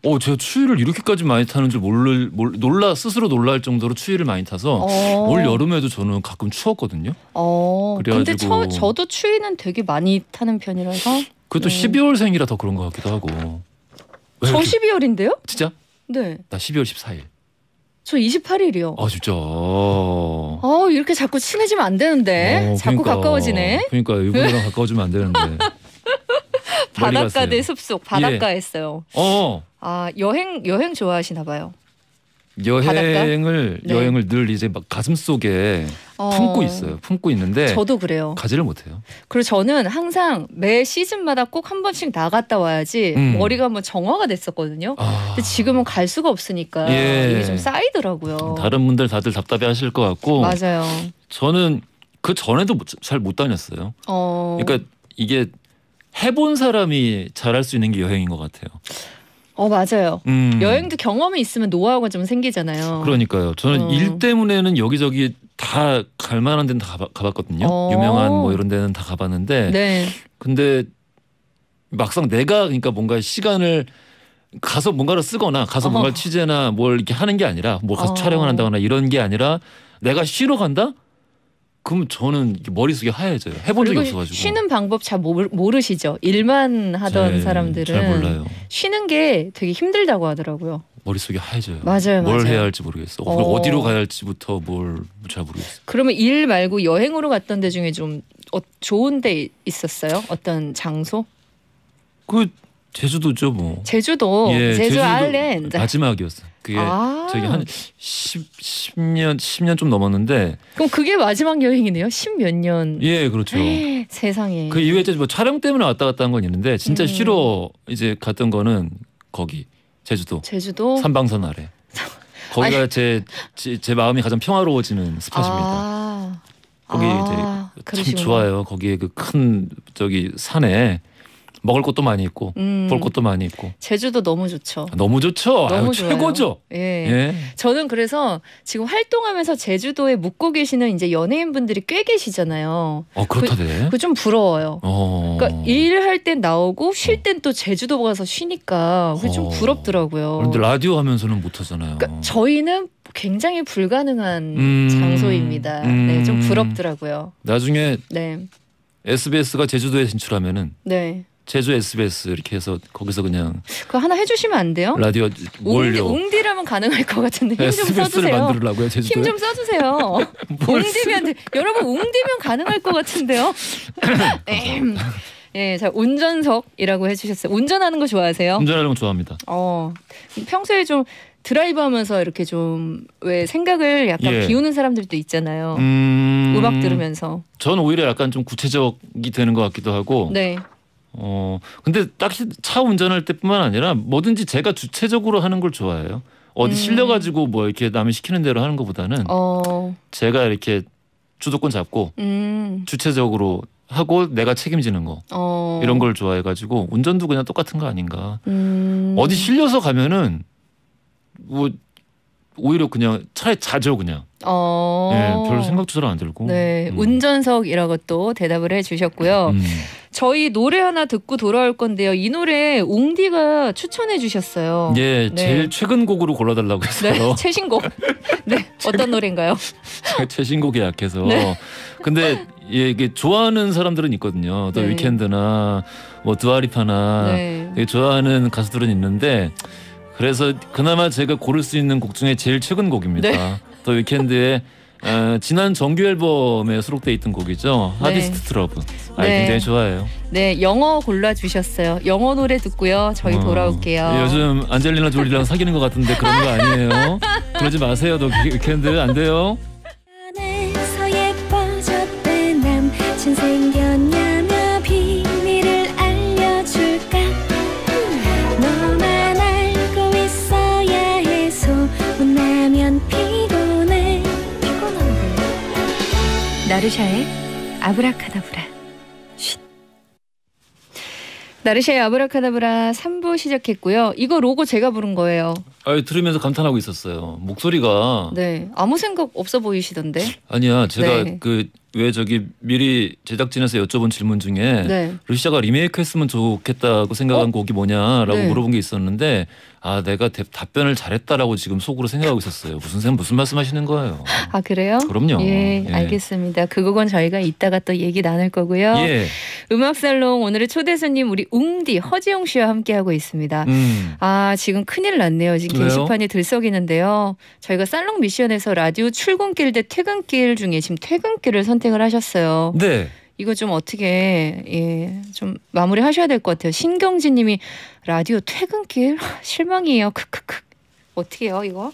Speaker 2: 어 제가 추위를 이렇게까지 많이 타는 줄 몰라 몰, 놀라 스스로 놀랄 정도로 추위를 많이 타서
Speaker 1: 어.
Speaker 2: 올 여름에도 저는 가끔 추웠거든요.
Speaker 1: 어. 근데
Speaker 2: 그래가지고-
Speaker 1: 저, 저도 추위는 되게 많이 타는 편이라서.
Speaker 2: 그것도
Speaker 1: 네.
Speaker 2: 12월생이라 더 그런 것 같기도 하고.
Speaker 1: 왜저
Speaker 2: 이렇게-
Speaker 1: 12월인데요?
Speaker 2: 진짜?
Speaker 1: 네.
Speaker 2: 나 12월 14일.
Speaker 1: 저 28일이요.
Speaker 2: 아 진짜. 어,
Speaker 1: 어, 이렇게 자꾸 친해지면 안 되는데. 자꾸
Speaker 2: 그러니까.
Speaker 1: 가까워지네.
Speaker 2: 그러니까 이분이랑 가까워지면 안 되는데.
Speaker 1: 바닷가. 대 숲속 바닷가 했어요.
Speaker 2: 어
Speaker 1: 아, 여행 여행 좋아하시나 봐요.
Speaker 2: 여행을
Speaker 1: 네.
Speaker 2: 여행을 늘 이제 막 가슴 속에
Speaker 1: 어,
Speaker 2: 품고 있어요. 품고 있는데
Speaker 1: 저도 그래요.
Speaker 2: 가지를 못해요.
Speaker 1: 그리고 저는 항상 매 시즌마다 꼭 한 번씩 나갔다 와야지
Speaker 2: 음.
Speaker 1: 머리가 한번 정화가 됐었거든요.
Speaker 2: 아,
Speaker 1: 근데 지금은 갈 수가 없으니까
Speaker 2: 예.
Speaker 1: 이게 좀 쌓이더라고요.
Speaker 2: 다른 분들 다들 답답해하실 것 같고
Speaker 1: 맞아요.
Speaker 2: 저는 그 전에도 잘 못 다녔어요.
Speaker 1: 어,
Speaker 2: 그러니까 이게 해본 사람이 잘할 수 있는 게 여행인 것 같아요.
Speaker 1: 어 맞아요.
Speaker 2: 음.
Speaker 1: 여행도 경험이 있으면 노하우가 좀 생기잖아요.
Speaker 2: 그러니까요. 저는
Speaker 1: 어.
Speaker 2: 일 때문에는 여기저기 다 갈 만한 데는 다 가봤- 가봤거든요.
Speaker 1: 어.
Speaker 2: 유명한 뭐 이런 데는 다 가봤는데
Speaker 1: 네.
Speaker 2: 근데 막상 내가 그러니까 뭔가 시간을 가서 뭔가를 쓰거나 가서
Speaker 1: 어.
Speaker 2: 뭔가 취재나 뭘 이렇게 하는 게 아니라 뭐 가서
Speaker 1: 어.
Speaker 2: 촬영을 한다거나 이런 게 아니라 내가 쉬러 간다? 그럼 저는 머릿속이 하얘져요. 해본 적이 없어가지고.
Speaker 1: 쉬는 방법 잘 모르, 모르시죠. 일만 하던
Speaker 2: 잘-
Speaker 1: 사람들은
Speaker 2: 잘 몰라요.
Speaker 1: 쉬는 게 되게 힘들다고 하더라고요.
Speaker 2: 머릿속이 하얘져요.
Speaker 1: 맞아요,
Speaker 2: 뭘
Speaker 1: 맞아요.
Speaker 2: 해야 할지 모르겠어.
Speaker 1: 어.
Speaker 2: 어디로 가야 할지부터 뭘 잘 모르겠어.
Speaker 1: 그러면 일 말고 여행으로 갔던 데 중에 좀 어, 좋은 데 있었어요? 어떤 장소?
Speaker 2: 그 제주도죠 뭐.
Speaker 1: 제주도,
Speaker 2: 예,
Speaker 1: 제주
Speaker 2: 제주도
Speaker 1: 아일랜드.
Speaker 2: 마지막이었어. 그게
Speaker 1: 아.
Speaker 2: 저기 한 10, 10년 10년 좀 넘었는데
Speaker 1: 그럼 그게 마지막 여행이네요. 십몇 년.
Speaker 2: 예 그렇죠.
Speaker 1: 세상에.
Speaker 2: 그 이후에 이제 뭐 촬영 때문에 왔다 갔다 한 건 있는데 진짜
Speaker 1: 음.
Speaker 2: 쉬러 이제 갔던 거는 거기 제주도
Speaker 1: 제주도.
Speaker 2: 삼방선 아래. 거기가 제, 제, 제 마음이 가장 평화로워지는 스팟입니다.
Speaker 1: 아,
Speaker 2: 거기
Speaker 1: 아,
Speaker 2: 이제 참
Speaker 1: 그러시구나.
Speaker 2: 좋아요. 거기에 그 큰 저기 산에 먹을 것도 많이 있고
Speaker 1: 음,
Speaker 2: 볼 것도 많이 있고
Speaker 1: 제주도 너무 좋죠.
Speaker 2: 너무 좋죠.
Speaker 1: 너무
Speaker 2: 아유. 최고죠.
Speaker 1: 예.
Speaker 2: 예.
Speaker 1: 저는 그래서 지금 활동하면서 제주도에 묵고 계시는 이제 연예인분들이 꽤 계시잖아요.
Speaker 2: 어 그렇다대.
Speaker 1: 그거 좀 부러워요.
Speaker 2: 어.
Speaker 1: 그러니까 일할 땐 나오고 쉴 땐 또 제주도 가서 쉬니까 그게 좀
Speaker 2: 어.
Speaker 1: 부럽더라고요.
Speaker 2: 그런데 라디오 하면서는 못 하잖아요.
Speaker 1: 그러니까 저희는 굉장히 불가능한
Speaker 2: 음,
Speaker 1: 장소입니다.
Speaker 2: 음.
Speaker 1: 네, 좀 부럽더라고요.
Speaker 2: 나중에
Speaker 1: 네,
Speaker 2: SBS가 제주도에 진출하면은
Speaker 1: 네.
Speaker 2: 제주 SBS 이렇게 해서 거기서 그냥
Speaker 1: 그거 하나 해주시면 안 돼요?
Speaker 2: 라디오 뭘요?
Speaker 1: 웅디라면 가능할 것 같은데 힘 좀 써주세요. 힘 좀 써주세요.
Speaker 2: 뭘
Speaker 1: 웅디면 돼. 여러분 웅디면 가능할 것 같은데요. 음. 예, 자 운전석이라고 해주셨어요. 운전하는 거 좋아하세요?
Speaker 2: 운전하는 거 좋아합니다.
Speaker 1: 어, 평소에 좀 드라이브하면서 이렇게 좀 왜 생각을 약간
Speaker 2: 예.
Speaker 1: 비우는 사람들도 있잖아요.
Speaker 2: 음,
Speaker 1: 음악 들으면서.
Speaker 2: 전 오히려 약간 좀 구체적이 되는 것 같기도 하고.
Speaker 1: 네.
Speaker 2: 어 근데 딱히 차 운전할 때뿐만 아니라 뭐든지 제가 주체적으로 하는 걸 좋아해요. 어디
Speaker 1: 음.
Speaker 2: 실려가지고 뭐 이렇게 남이 시키는 대로 하는 것보다는
Speaker 1: 어,
Speaker 2: 제가 이렇게 주도권 잡고
Speaker 1: 음,
Speaker 2: 주체적으로 하고 내가 책임지는 거
Speaker 1: 어,
Speaker 2: 이런 걸 좋아해가지고 운전도 그냥 똑같은 거 아닌가.
Speaker 1: 음,
Speaker 2: 어디 실려서 가면은 뭐 오히려 그냥 차에 자죠 그냥.
Speaker 1: 어,
Speaker 2: 예, 별 생각도 잘 안 들고.
Speaker 1: 네,
Speaker 2: 음.
Speaker 1: 운전석이라고 또 대답을 해주셨고요.
Speaker 2: 음.
Speaker 1: 저희 노래 하나 듣고 돌아올 건데요. 이 노래 웅디가 추천해 주셨어요.
Speaker 2: 예,
Speaker 1: 네.
Speaker 2: 제일 최근 곡으로 골라달라고 했어요.
Speaker 1: 네, 최신곡. 네, 어떤 노래인가요?
Speaker 2: 최신곡에 약해서.
Speaker 1: 네.
Speaker 2: 근데 예, 이게 좋아하는 사람들은 있거든요. 또
Speaker 1: 네.
Speaker 2: 위켄드나 뭐 두아리파나
Speaker 1: 네.
Speaker 2: 좋아하는 가수들은 있는데 그래서 그나마 제가 고를 수 있는 곡 중에 제일 최근 곡입니다.
Speaker 1: 네.
Speaker 2: The Weeknd의 어, 지난 정규 앨범에 수록돼 있던 곡이죠.
Speaker 1: 네.
Speaker 2: Hardest to Love. 아,
Speaker 1: 네.
Speaker 2: 굉장히 좋아해요.
Speaker 1: 네, 영어 골라 주셨어요. 영어 노래 듣고요. 저희
Speaker 2: 어,
Speaker 1: 돌아올게요.
Speaker 2: 요즘 안젤리나 졸리랑 사귀는 것 같은데 그런 거 아니에요. 그러지 마세요. The Weeknd 안 돼요.
Speaker 1: 나르샤의 아브라카다브라. 쉿. 나르샤의 아브라카다브라 3부 시작했고요. 이거 로고 제가 부른 거예요.
Speaker 2: 아, 들으면서 감탄하고 있었어요. 목소리가
Speaker 1: 네, 아무 생각 없어 보이시던데.
Speaker 2: 아니야. 제가
Speaker 1: 네.
Speaker 2: 그왜 저기 미리 제작진에서 여쭤본 질문 중에
Speaker 1: 네.
Speaker 2: 루시아가 리메이크했으면 좋겠다고 생각한 곡이 뭐냐라고
Speaker 1: 네.
Speaker 2: 물어본 게 있었는데 아 내가 대- 답변을 잘했다라고 지금 속으로 생각하고 있었어요. 무슨 생 무슨 말씀하시는 거예요?
Speaker 1: 아 그래요?
Speaker 2: 그럼요.
Speaker 1: 예,
Speaker 2: 예.
Speaker 1: 알겠습니다. 그 곡은 저희가 이따가 또 얘기 나눌 거고요.
Speaker 2: 예.
Speaker 1: 음악 살롱 오늘의 초대 손님 우리 웅디 허지용 씨와 함께 하고 있습니다.
Speaker 2: 음.
Speaker 1: 아, 지금 큰일 났네요. 지금
Speaker 2: 왜요?
Speaker 1: 게시판이 들썩이는데요. 저희가 살롱 미션에서 라디오 출근길 대 퇴근길 중에 지금 퇴근길을 선 택을 하셨어요.
Speaker 2: 네.
Speaker 1: 이거 좀 어떻게 예, 좀 마무리 하셔야 될 것 같아요. 신경진 님이 라디오 퇴근길 실망이에요. 크크크. 어떻게 해요, 이거?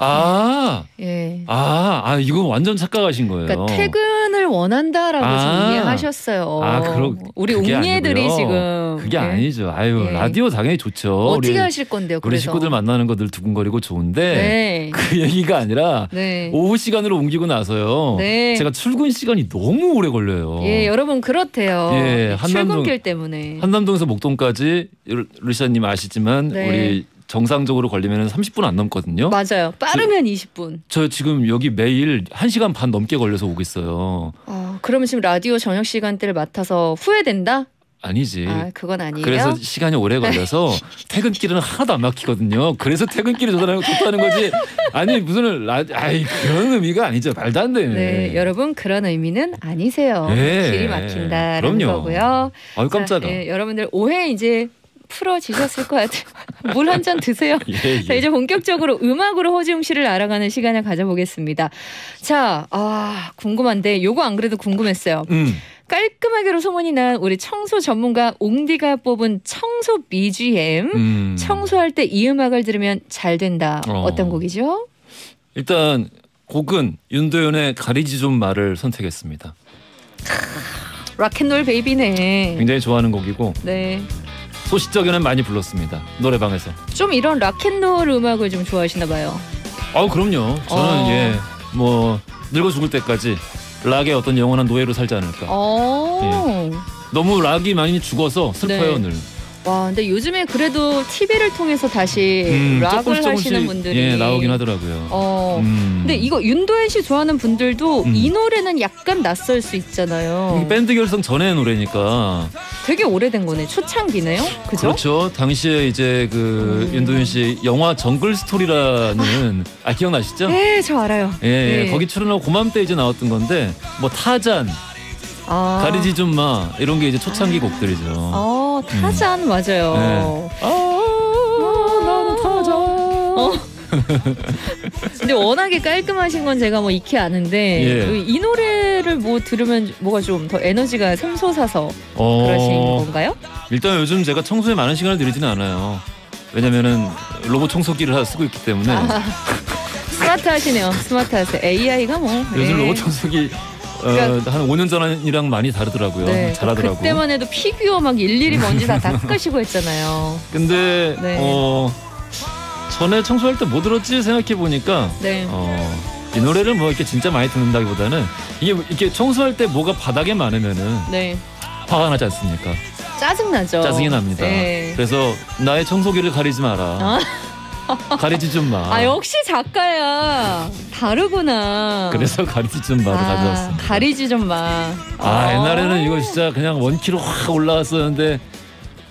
Speaker 2: 아.
Speaker 1: 예.
Speaker 2: 아, 아 이건 완전 착각하신 거예요.
Speaker 1: 그러니까 퇴근을 원한다라고
Speaker 2: 아.
Speaker 1: 지금 이해하셨어요.
Speaker 2: 아, 그러-
Speaker 1: 우리
Speaker 2: 그게
Speaker 1: 웅이애들이
Speaker 2: 아니고요.
Speaker 1: 지금
Speaker 2: 그게
Speaker 1: 예.
Speaker 2: 아니죠. 아유
Speaker 1: 예.
Speaker 2: 라디오 당연히 좋죠.
Speaker 1: 어떻게
Speaker 2: 우리,
Speaker 1: 하실 건데요?
Speaker 2: 우리
Speaker 1: 그래서
Speaker 2: 식구들 만나는 거늘 두근거리고 좋은데
Speaker 1: 네.
Speaker 2: 그 얘기가 아니라
Speaker 1: 네.
Speaker 2: 오후 시간으로 옮기고 나서요.
Speaker 1: 네.
Speaker 2: 제가 출근 시간이 너무 오래 걸려요.
Speaker 1: 예, 여러분 그렇대요.
Speaker 2: 예, 한남동-
Speaker 1: 출근길 때문에.
Speaker 2: 한남동에서 목동까지 루- 루시아님 아시지만
Speaker 1: 네.
Speaker 2: 우리 정상적으로 걸리면 30분 안 넘거든요.
Speaker 1: 맞아요. 빠르면 20분.
Speaker 2: 저 지금 여기 매일 1시간 반 넘게 걸려서 오고 있어요.
Speaker 1: 아, 그러면 지금 라디오 저녁 시간대를 맡아서 후회된다?
Speaker 2: 아니지.
Speaker 1: 아, 그건 아니에요.
Speaker 2: 예. 그래서 시간이 오래 걸려서 퇴근길은 하나도 안 막히거든요. 그래서 퇴근길이 좋다는, 좋다는 거지. 아니 무슨 라 아이 그런 의미가 아니죠. 말도 안 되네.
Speaker 1: 네, 여러분 그런 의미는 아니세요.
Speaker 2: 네.
Speaker 1: 길이 막힌다라는
Speaker 2: 그럼요.
Speaker 1: 거고요.
Speaker 2: 아유 깜짝아.
Speaker 1: 자, 예, 여러분들 오해 이제 풀어지셨을 것 같아요. 물 한 잔 드세요.
Speaker 2: 예,
Speaker 1: 자
Speaker 2: 예.
Speaker 1: 이제 본격적으로 음악으로 허지웅 씨를 알아가는 시간을 가져보겠습니다. 자, 아 궁금한데 요거 안 그래도 궁금했어요.
Speaker 2: 음.
Speaker 1: 깔끔하게로 소문이 난 우리 청소 전문가 옹디가 뽑은 청소 BGM.
Speaker 2: 음.
Speaker 1: 청소할 때 이 음악을 들으면 잘 된다.
Speaker 2: 어.
Speaker 1: 어. 떤 곡이죠?
Speaker 2: 일단 곡은 윤도현의 가리지 좀 말을 선택했습니다.
Speaker 1: Rock'n Roll Baby네.
Speaker 2: 굉장히 좋아하는 곡이고
Speaker 1: 네.
Speaker 2: 소시적에는 많이 불렀습니다. 노래방에서.
Speaker 1: 좀 이런 락앤롤 음악을 좀 좋아하시나 봐요.
Speaker 2: 아우 그럼요. 저는
Speaker 1: 어.
Speaker 2: 예 뭐 늙어 죽을 때까지 락의 어떤 영원한 노예로 살지 않을까.
Speaker 1: 어.
Speaker 2: 너무 락이 많이 죽어서 슬퍼요
Speaker 1: 네.
Speaker 2: 늘.
Speaker 1: 와, 근데 요즘에 그래도 TV를 통해서 다시
Speaker 2: 음,
Speaker 1: 락을
Speaker 2: 조금씩
Speaker 1: 하시는 분들이
Speaker 2: 예 나오긴 하더라고요.
Speaker 1: 어.
Speaker 2: 음.
Speaker 1: 근데 이거 윤도현 씨 좋아하는 분들도
Speaker 2: 음.
Speaker 1: 이 노래는 약간 낯설 수 있잖아요.
Speaker 2: 밴드 결성 전의 노래니까
Speaker 1: 되게 오래된 거네. 초창기네요. 그죠?
Speaker 2: 그렇죠. 당시에 이제 그
Speaker 1: 음.
Speaker 2: 윤도현 씨 영화 정글 스토리라는 아 기억나시죠?
Speaker 1: 네, 저 알아요.
Speaker 2: 예, 예.
Speaker 1: 네.
Speaker 2: 거기 출연하고 고맘때 이제 나왔던 건데 뭐 타잔,
Speaker 1: 아.
Speaker 2: 가리지 좀 마 이런 게 이제 초창기 곡들이죠.
Speaker 1: 어, 타잔 맞아요.
Speaker 2: 네. 아, 나는 타잔.
Speaker 1: 어. 근데 워낙에 깔끔하신 건 제가 뭐 익히 아는데
Speaker 2: 예.
Speaker 1: 그이 노래를 뭐 들으면 뭐가 좀 더 에너지가 샘솟아서
Speaker 2: 어,
Speaker 1: 그러신 건가요?
Speaker 2: 일단 요즘 제가 청소에 많은 시간을 들이지는 않아요. 왜냐면은 로봇 청소기를 쓰고 있기 때문에
Speaker 1: 아, 스마트하시네요. 스마트하세요. AI가 뭐
Speaker 2: 요즘
Speaker 1: 예.
Speaker 2: 로봇 청소기 어,
Speaker 1: 그러니까-
Speaker 2: 한 5년 전이랑 많이 다르더라고요.
Speaker 1: 네,
Speaker 2: 잘하더라고.
Speaker 1: 그때만 해도 피규어 막 일일이 먼지 다 닦으시고 했잖아요.
Speaker 2: 근데
Speaker 1: 네.
Speaker 2: 어 전에 청소할 때 뭐 들었지 생각해 보니까
Speaker 1: 네.
Speaker 2: 어, 이 노래를 뭐 이렇게 진짜 많이 듣는다기보다는 이게 이렇게 청소할 때 뭐가 바닥에 많으면은
Speaker 1: 네.
Speaker 2: 화가 나지 않습니까?
Speaker 1: 짜증 나죠.
Speaker 2: 짜증이 납니다.
Speaker 1: 네.
Speaker 2: 그래서 나의 청소기를 가리지 마라. 가리지 좀 마.
Speaker 1: 아 역시 작가야. 다르구나.
Speaker 2: 그래서 가리지 좀 마로
Speaker 1: 아,
Speaker 2: 가져왔습니다.
Speaker 1: 가리지 좀 마.
Speaker 2: 아 옛날에는 이거 진짜 그냥 원키로 확 올라왔었는데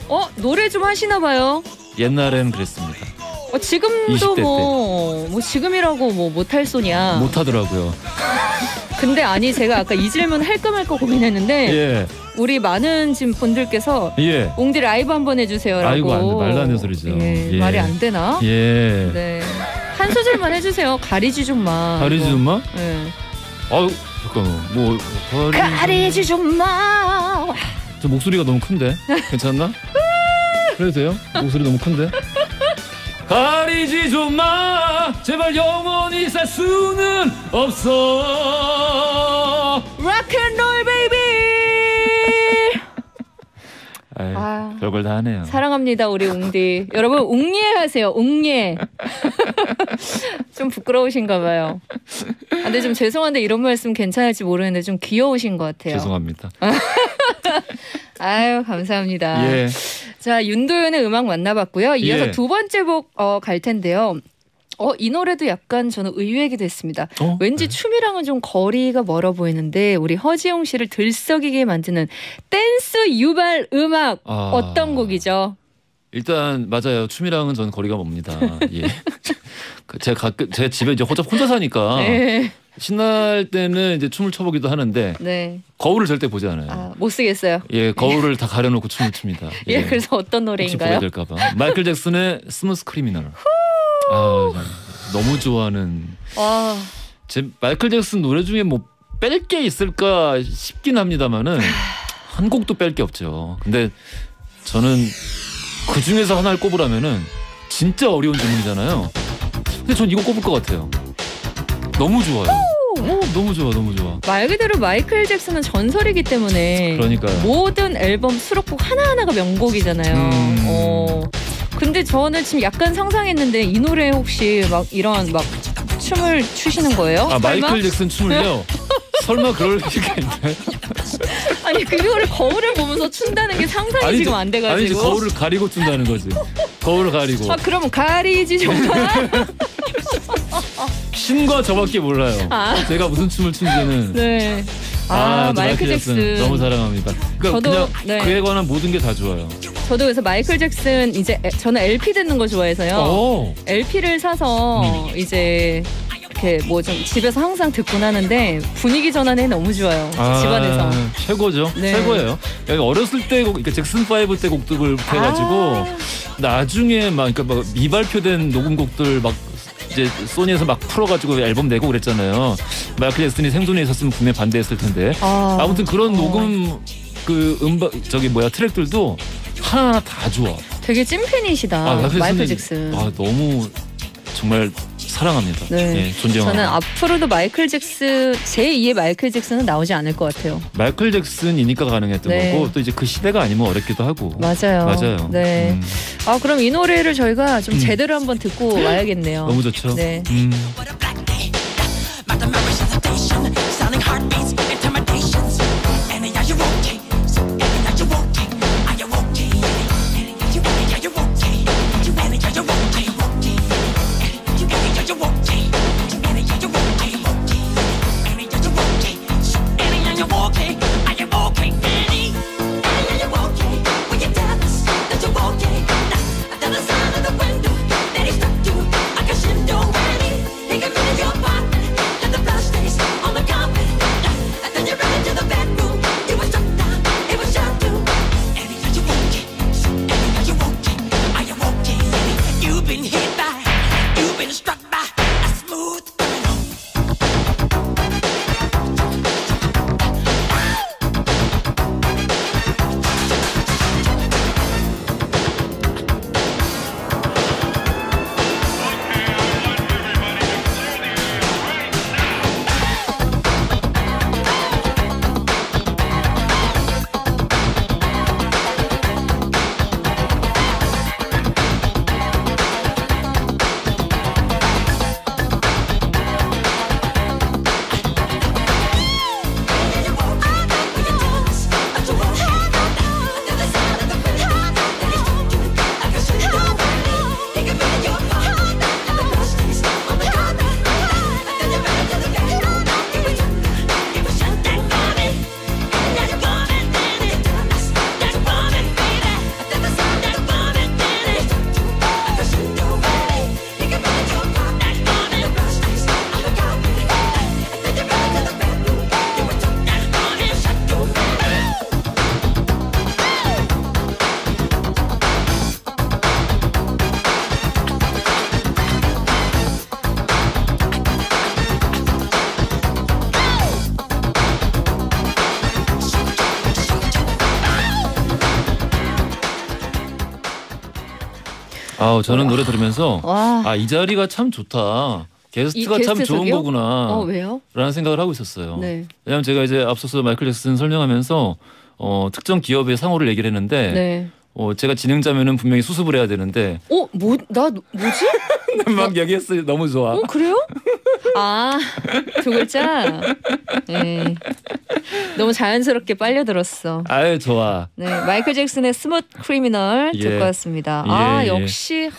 Speaker 1: 어 노래 좀 하시나 봐요.
Speaker 2: 옛날엔 그랬습니다.
Speaker 1: 어, 지금도
Speaker 2: 20대 때.
Speaker 1: 뭐, 뭐 지금이라고 뭐 못할 소냐.
Speaker 2: 못하더라고요.
Speaker 1: 근데 아니 제가 아까 이 질문 할까 말까 고민했는데
Speaker 2: 예,
Speaker 1: 우리 많은 지금 분들께서
Speaker 2: 예,
Speaker 1: 옹디 라이브 한번 해주세요라고.
Speaker 2: 아이고, 안 돼. 말도 안 되는 소리죠.
Speaker 1: 예,
Speaker 2: 예.
Speaker 1: 말이 안 되나?
Speaker 2: 예.
Speaker 1: 네. 한 소절만 해주세요. 가리지 좀 마.
Speaker 2: 가리지. 좀 마?
Speaker 1: 예.
Speaker 2: 아유 잠깐만 뭐 가리지
Speaker 1: 가리지 좀 마.
Speaker 2: 저 목소리가 너무 큰데 괜찮나? 그래도 돼요? 목소리 너무 큰데? 가리지 좀 마 제발 영원히 살 수는 없어
Speaker 1: Rock'n Roll Baby.
Speaker 2: 아. 별걸 다 하네요
Speaker 1: 사랑합니다 우리 웅디. 여러분 웅예 하세요. 웅예. 좀 부끄러우신가 봐요. 아, 근데 좀 죄송한데 이런 말씀 괜찮을지 모르는데 좀 귀여우신 것 같아요.
Speaker 2: 죄송합니다
Speaker 1: 아유 감사합니다.
Speaker 2: 예
Speaker 1: 자 윤도현의 음악 만나봤고요. 이어서
Speaker 2: 예.
Speaker 1: 두 번째 곡 어, 갈 텐데요. 어, 이 노래도 약간 저는 의외이기도 했습니다.
Speaker 2: 어?
Speaker 1: 왠지
Speaker 2: 네.
Speaker 1: 춤이랑은 좀 거리가 멀어 보이는데 우리 허지용 씨를 들썩이게 만드는 댄스 유발 음악
Speaker 2: 아.
Speaker 1: 어떤 곡이죠?
Speaker 2: 일단 맞아요. 춤이랑은 저는 거리가 멉니다. 예. 그 제가 가끔 제 집에 이제 혼자 혼자 사니까
Speaker 1: 네.
Speaker 2: 신날 때는 이제 춤을 춰보기도 하는데
Speaker 1: 네.
Speaker 2: 거울을 절대 보지 않아요.
Speaker 1: 아, 못 쓰겠어요.
Speaker 2: 예, 거울을 다 가려놓고 춤을 춥니다.
Speaker 1: 예, 그래서 어떤 노래인가요?
Speaker 2: 될까봐. 마이클 잭슨의 Smooth Criminal. 아, 너무 좋아하는.
Speaker 1: 와,
Speaker 2: 제 마이클 잭슨 노래 중에 뭐 뺄 게 있을까 싶긴 합니다만은 한 곡도 뺄 게 없죠. 근데 저는 그 중에서 하나를 꼽으라면은 진짜 어려운 질문이잖아요. 근데 전 이거 꼽을 것 같아요. 너무 좋아요. 오, 너무 좋아, 너무 좋아.
Speaker 1: 말 그대로 마이클 잭슨은 전설이기 때문에
Speaker 2: 그러니까요.
Speaker 1: 모든 앨범 수록곡 하나하나가 명곡이잖아요.
Speaker 2: 음.
Speaker 1: 어. 근데 저는 지금 약간 상상했는데 이 노래 혹시 막 이런 막 춤을 추시는 거예요?
Speaker 2: 아
Speaker 1: 설마?
Speaker 2: 마이클 잭슨 춤을요? 설마 그럴 리가 있나요?
Speaker 1: 아니 그거를 거울을 보면서 춘다는 게 상상이 지금 안 돼가지고.
Speaker 2: 아니지 거울을 가리고 춘다는 거지. 거울을 가리고.
Speaker 1: 아 그럼 가리지 정말.
Speaker 2: 신과 저밖에 몰라요.
Speaker 1: 아.
Speaker 2: 제가 무슨 춤을 춘지는.
Speaker 1: 네. 아,
Speaker 2: 아, 저
Speaker 1: 마이클 잭슨.
Speaker 2: 너무 사랑합니다. 그러니까
Speaker 1: 저도,
Speaker 2: 그냥
Speaker 1: 네.
Speaker 2: 그에 관한 모든 게 다 좋아요.
Speaker 1: 저도 그래서 마이클 잭슨 이제 에- 저는 LP 듣는 거 좋아해서요.
Speaker 2: 오.
Speaker 1: LP를 사서
Speaker 2: 음.
Speaker 1: 이제 이렇게 뭐 좀 집에서 항상 듣곤 하는데 분위기 전환에 너무 좋아요.
Speaker 2: 아,
Speaker 1: 집안에서.
Speaker 2: 최고죠.
Speaker 1: 네.
Speaker 2: 최고예요. 어렸을 때 곡, 그러니까 잭슨 5때 곡들을
Speaker 1: 아.
Speaker 2: 해가지고 나중에 막 그러니까 막 미발표된 녹음곡들 막 이제 소니에서 막 풀어가지고 앨범 내고 그랬잖아요. 마이클 잭슨이 생존에 있었으면 분명 히 반대했을 텐데.
Speaker 1: 아,
Speaker 2: 아무튼 그런
Speaker 1: 어.
Speaker 2: 녹음 그 음반 저기 뭐야 트랙들도 하나하나 다 좋아.
Speaker 1: 되게 찐팬이시다.
Speaker 2: 마이클
Speaker 1: 마이클
Speaker 2: 잭슨. 아 너무 정말 사랑합니다.
Speaker 1: 네.
Speaker 2: 예, 존경합니다.
Speaker 1: 저는 앞으로도 마이클 잭슨 제2의 마이클 잭슨은 나오지 않을 것 같아요.
Speaker 2: 마이클 잭슨이니까 가능했던
Speaker 1: 네.
Speaker 2: 거고 또 이제 그 시대가 아니면 어렵기도 하고.
Speaker 1: 맞아요.
Speaker 2: 맞아요.
Speaker 1: 네.
Speaker 2: 음,
Speaker 1: 아 그럼 이 노래를 저희가 좀
Speaker 2: 음.
Speaker 1: 제대로 한번 듣고 와야겠네요.
Speaker 2: 너무 좋죠.
Speaker 1: 네.
Speaker 2: 음. 아우 저는 노래 들으면서
Speaker 1: 와.
Speaker 2: 아 이 자리가 참 좋다. 게스트가 이참 좋은? 거구나.
Speaker 1: 어 왜요?
Speaker 2: 라는 생각을 하고 있었어요.
Speaker 1: 네.
Speaker 2: 왜냐면 제가 이제 앞서서 마이클 잭슨 설명하면서 어, 특정 기업의 상호를 얘기를 했는데
Speaker 1: 네.
Speaker 2: 어, 제가 진행자면은 분명히 수습을 해야 되는데
Speaker 1: 어, 뭐, 나, 뭐지?
Speaker 2: 막 얘기했어요. 너무 좋아.
Speaker 1: 어, 그래요? 아, 두 글자? 네. 너무 자연스럽게 빨려들었어.
Speaker 2: 아유 좋아.
Speaker 1: 네, 마이클 잭슨의 Smooth Criminal
Speaker 2: 예.
Speaker 1: 듣고 왔습니다.
Speaker 2: 예,
Speaker 1: 아,
Speaker 2: 예.
Speaker 1: 역시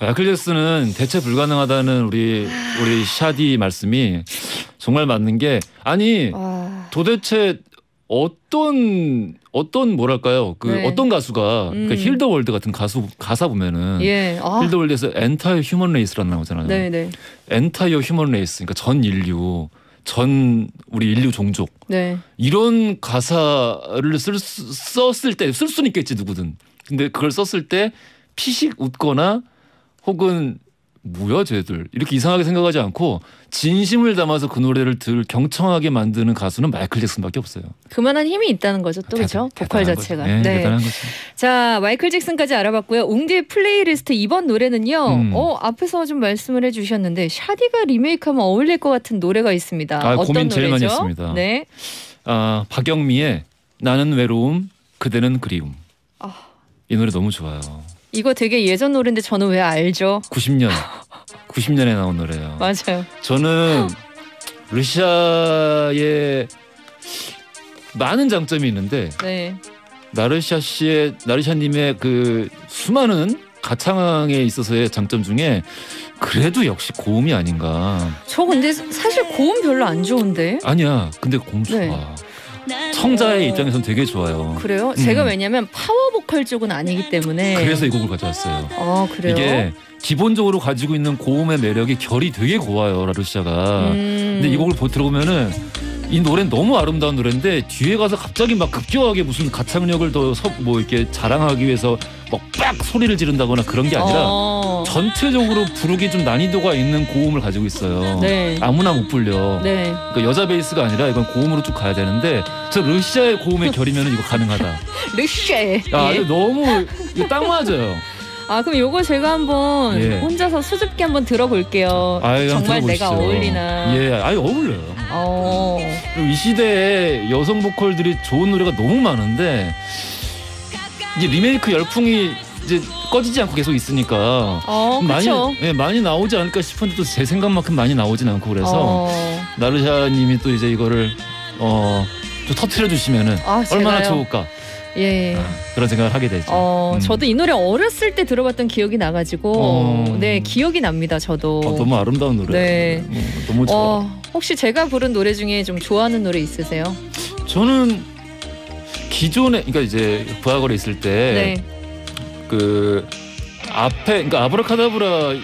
Speaker 2: 마이클 잭슨은 대체 불가능하다는 우리 우리 샤디 말씀이 정말 맞는 게 아니
Speaker 1: 와.
Speaker 2: 도대체 어떤 어떤 뭐랄까요 그
Speaker 1: 네.
Speaker 2: 어떤 가수가
Speaker 1: 음.
Speaker 2: 그 Heal the World 같은 가수 가사 보면은
Speaker 1: 예. 아.
Speaker 2: Heal the World에서 entire human race라는 나오잖아요.
Speaker 1: 네, 네.
Speaker 2: entire human race 그러니까 전 인류 전 우리 인류 종족
Speaker 1: 네.
Speaker 2: 이런 가사를 쓸, 수- 썼을 때 쓸 수는 있겠지 누구든 근데 그걸 썼을 때 피식 웃거나 혹은 뭐야 쟤들 이렇게 이상하게 생각하지 않고 진심을 담아서 그 노래를 들 경청하게 만드는 가수는 마이클 잭슨밖에 없어요.
Speaker 1: 그만한 힘이 있다는 거죠, 또 그렇죠? 보컬 자체가.
Speaker 2: 거죠. 네, 대단한 거죠.
Speaker 1: 자, 마이클 잭슨까지 알아봤고요. 웅디의 플레이리스트 이번 노래는요.
Speaker 2: 음.
Speaker 1: 어, 앞에서 좀 말씀을 해주셨는데 샤디가 리메이크하면 어울릴 것 같은 노래가 있습니다.
Speaker 2: 아,
Speaker 1: 어떤
Speaker 2: 고민
Speaker 1: 노래죠?
Speaker 2: 제일 많이 했습니다.
Speaker 1: 네.
Speaker 2: 아 박영미의 나는 외로움 그대는 그리움
Speaker 1: 아.
Speaker 2: 이 노래 너무 좋아요.
Speaker 1: 이거 되게 예전 노래인데 저는 왜 알죠?
Speaker 2: 90년 90년에 나온 노래예요.
Speaker 1: 맞아요.
Speaker 2: 저는 루시아의 많은 장점이 있는데
Speaker 1: 네.
Speaker 2: 나르샤 씨의 나르샤 님의 그 수많은 가창에 있어서의 장점 중에 그래도 역시 고음이 아닌가.
Speaker 1: 저 근데 사실 고음 별로 안 좋은데.
Speaker 2: 아니야. 근데 고음 좋아.
Speaker 1: 네.
Speaker 2: 청자의 입장에서는 되게 좋아요.
Speaker 1: 그래요?
Speaker 2: 음.
Speaker 1: 제가 왜냐면 파워 보컬 쪽은 아니기 때문에.
Speaker 2: 그래서 이 곡을 가져왔어요.
Speaker 1: 아, 그래요?
Speaker 2: 이게 기본적으로 가지고 있는 고음의 매력이 결이 되게 고와요 라르샤가.
Speaker 1: 음.
Speaker 2: 근데 이 곡을 보- 들어보면은 이 노래는 너무 아름다운 노래인데 뒤에 가서 갑자기 막 급격하게 무슨 가창력을 더 뭐 이렇게 자랑하기 위해서 막빡 소리를 지른다거나 그런 게 아니라
Speaker 1: 어.
Speaker 2: 전체적으로 부르기 좀 난이도가 있는 고음을 가지고 있어요.
Speaker 1: 네.
Speaker 2: 아무나 못 불려.
Speaker 1: 네.
Speaker 2: 그러니까 여자 베이스가 아니라 이건 고음으로 쭉 가야 되는데 저 러시아의 고음의 결이면 이거 가능하다.
Speaker 1: 르쉐.
Speaker 2: 야,
Speaker 1: 예.
Speaker 2: 너무 이거 딱 맞아요.
Speaker 1: 아 그럼 요거 제가 한번
Speaker 2: 예.
Speaker 1: 혼자서 수줍게 한번 들어볼게요.
Speaker 2: 아유, 한번
Speaker 1: 정말 내가. 어울리나.
Speaker 2: 예, 아유 어울려요.
Speaker 1: 어.
Speaker 2: 그리고 이 시대에 여성 보컬들이 좋은 노래가 너무 많은데 이제 리메이크 열풍이 이제 꺼지지 않고 계속 있으니까
Speaker 1: 어,
Speaker 2: 많이
Speaker 1: 그렇죠.
Speaker 2: 예, 많이 나오지 않을까 싶은데 또 제 생각만큼 많이 나오진 않고 그래서
Speaker 1: 어.
Speaker 2: 나르샤님이 또 이제 이거를 어좀 터트려 주시면은
Speaker 1: 아,
Speaker 2: 얼마나? 좋을까
Speaker 1: 예.
Speaker 2: 아, 그런 생각을 하게 되죠.
Speaker 1: 어,
Speaker 2: 음.
Speaker 1: 저도 이 노래 어렸을 때 들어봤던 기억이 나가지고,
Speaker 2: 어.
Speaker 1: 네, 기억이 납니다, 저도.
Speaker 2: 어, 너무 아름다운 노래.
Speaker 1: 네.
Speaker 2: 어, 너무 좋아.
Speaker 1: 어, 혹시 제가 부른 노래 중에 좀 좋아하는 노래 있으세요?
Speaker 2: 저는 기존에 그러니까 이제 부하거래 있을 때
Speaker 1: 네.
Speaker 2: 그 앞에 그러니까 아브라카다브라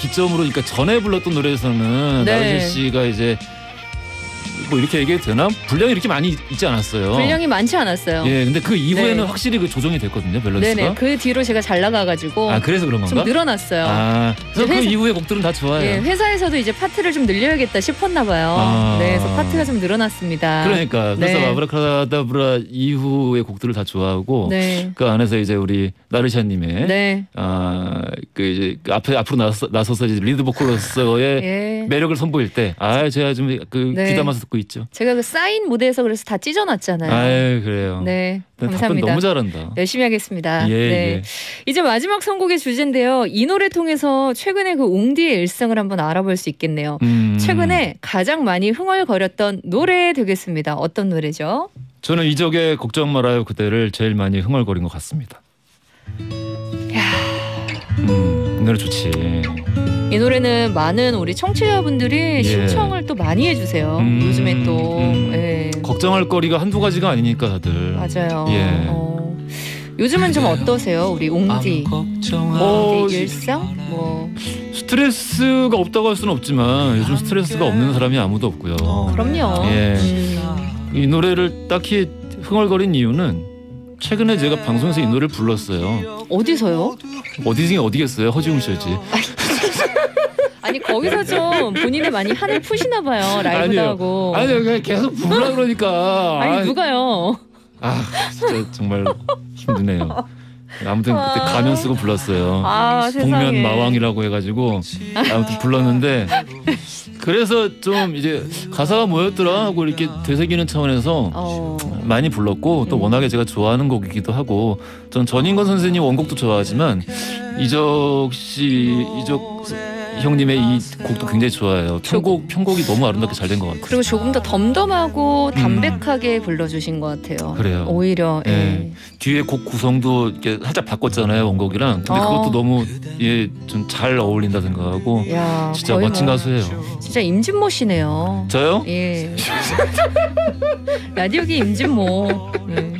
Speaker 2: 기점으로 그러니까 전에 불렀던 노래에서는
Speaker 1: 네.
Speaker 2: 나르샤 씨가 이제 뭐 이렇게 얘기해도 되나 분량이 이렇게 많이 있지 않았어요.
Speaker 1: 분량이 많지 않았어요.
Speaker 2: 예, 근데 그 이후에는
Speaker 1: 네.
Speaker 2: 확실히 그 조정이 됐거든요 밸런스가.
Speaker 1: 네네. 그 뒤로 제가 잘 나가가지고
Speaker 2: 아 그래서 그런
Speaker 1: 좀
Speaker 2: 건가?
Speaker 1: 늘어났어요.
Speaker 2: 아, 그래서 그
Speaker 1: 회사-
Speaker 2: 이후의 곡들은 다 좋아요.
Speaker 1: 예, 회사에서도 이제 파트를 좀 늘려야겠다 싶었나 봐요.
Speaker 2: 아.
Speaker 1: 네, 그래서 파트가 좀 늘어났습니다.
Speaker 2: 그러니까 그래서
Speaker 1: 네.
Speaker 2: 아브라카다브라 이후의 곡들을 다 좋아하고
Speaker 1: 네.
Speaker 2: 그 안에서 이제 우리 나르샤님의
Speaker 1: 네.
Speaker 2: 아 그 이제 그 앞에 앞으로 나서, 나서서 이제 리드 보컬로서의
Speaker 1: 예.
Speaker 2: 매력을 선보일 때, 아 제가 좀 그
Speaker 1: 네.
Speaker 2: 귀담아서 듣고 있죠.
Speaker 1: 제가 그 사인 무대에서 그래서 다 찢어놨잖아요.
Speaker 2: 아유 그래요.
Speaker 1: 네. 감사합니다.
Speaker 2: 너무 잘한다.
Speaker 1: 열심히 하겠습니다.
Speaker 2: 예,
Speaker 1: 네.
Speaker 2: 예.
Speaker 1: 이제 마지막 선곡의 주제인데요. 이 노래 통해서 최근에 그 옹디의 일상을 한번 알아볼 수 있겠네요.
Speaker 2: 음,
Speaker 1: 최근에 가장 많이 흥얼거렸던 노래 되겠습니다. 어떤 노래죠?
Speaker 2: 저는 이적의 걱정 말아요 그대를 제일 많이 흥얼거린 것 같습니다. 음, 이 노래 좋지.
Speaker 1: 이 노래는 많은 우리 청취자분들이 신청을 또 많이 해주세요.
Speaker 2: 예. 음,
Speaker 1: 요즘에 또
Speaker 2: 음.
Speaker 1: 예.
Speaker 2: 걱정할 거리가 한두 가지가 아니니까 다들.
Speaker 1: 맞아요.
Speaker 2: 예.
Speaker 1: 어. 요즘은 좀 어떠세요, 우리 옹디?
Speaker 2: 어,
Speaker 1: 옹디 일상? 뭐
Speaker 2: 스트레스가 없다고 할 수는 없지만 요즘 스트레스가 없는 사람이 아무도 없고요.
Speaker 1: 그럼요.
Speaker 2: 예.
Speaker 1: 음.
Speaker 2: 이 노래를 딱히 흥얼거린 이유는 최근에 제가 방송에서 이 노래를 불렀어요.
Speaker 1: 어디서요?
Speaker 2: 어디 중에 어디겠어요? 허지웅 씨였지.
Speaker 1: 아니 거기서 좀 본인의 많이 한을 푸시나 봐요 라이브도
Speaker 2: 아니에요.
Speaker 1: 하고.
Speaker 2: 아니 그냥 계속 부르라 그러니까.
Speaker 1: 아니,
Speaker 2: 아,
Speaker 1: 누가요?
Speaker 2: 아 진짜 정말 힘드네요. 아무튼 그때 가면 쓰고 불렀어요.
Speaker 1: 아.
Speaker 2: 복면 마왕이라고 해가지고 아무튼 불렀는데 그래서 좀 이제 가사가 뭐였더라 하고 이렇게 되새기는 차원에서
Speaker 1: 어.
Speaker 2: 많이 불렀고 또
Speaker 1: 음.
Speaker 2: 워낙에 제가 좋아하는 곡이기도 하고 전 전인권 선생님 원곡도 좋아하지만 이적 씨 이적 형님의 이 곡도 굉장히 좋아해요. 편곡 편곡이 너무 아름답게 잘 된 것 같아요.
Speaker 1: 그리고 조금 더 덤덤하고 담백하게 불러주신 것 같아요.
Speaker 2: 음. 그래요.
Speaker 1: 오히려 예.
Speaker 2: 예. 뒤에 곡 구성도 이렇게 살짝 바꿨잖아요 원곡이랑. 근데
Speaker 1: 어.
Speaker 2: 그것도 너무 예좀 잘 어울린다 생각하고
Speaker 1: 야,
Speaker 2: 진짜
Speaker 1: 거의
Speaker 2: 멋진
Speaker 1: 뭐
Speaker 2: 가수예요.
Speaker 1: 진짜 임진모 씨네요.
Speaker 2: 저요?
Speaker 1: 예. 라디오기 임진모. 예.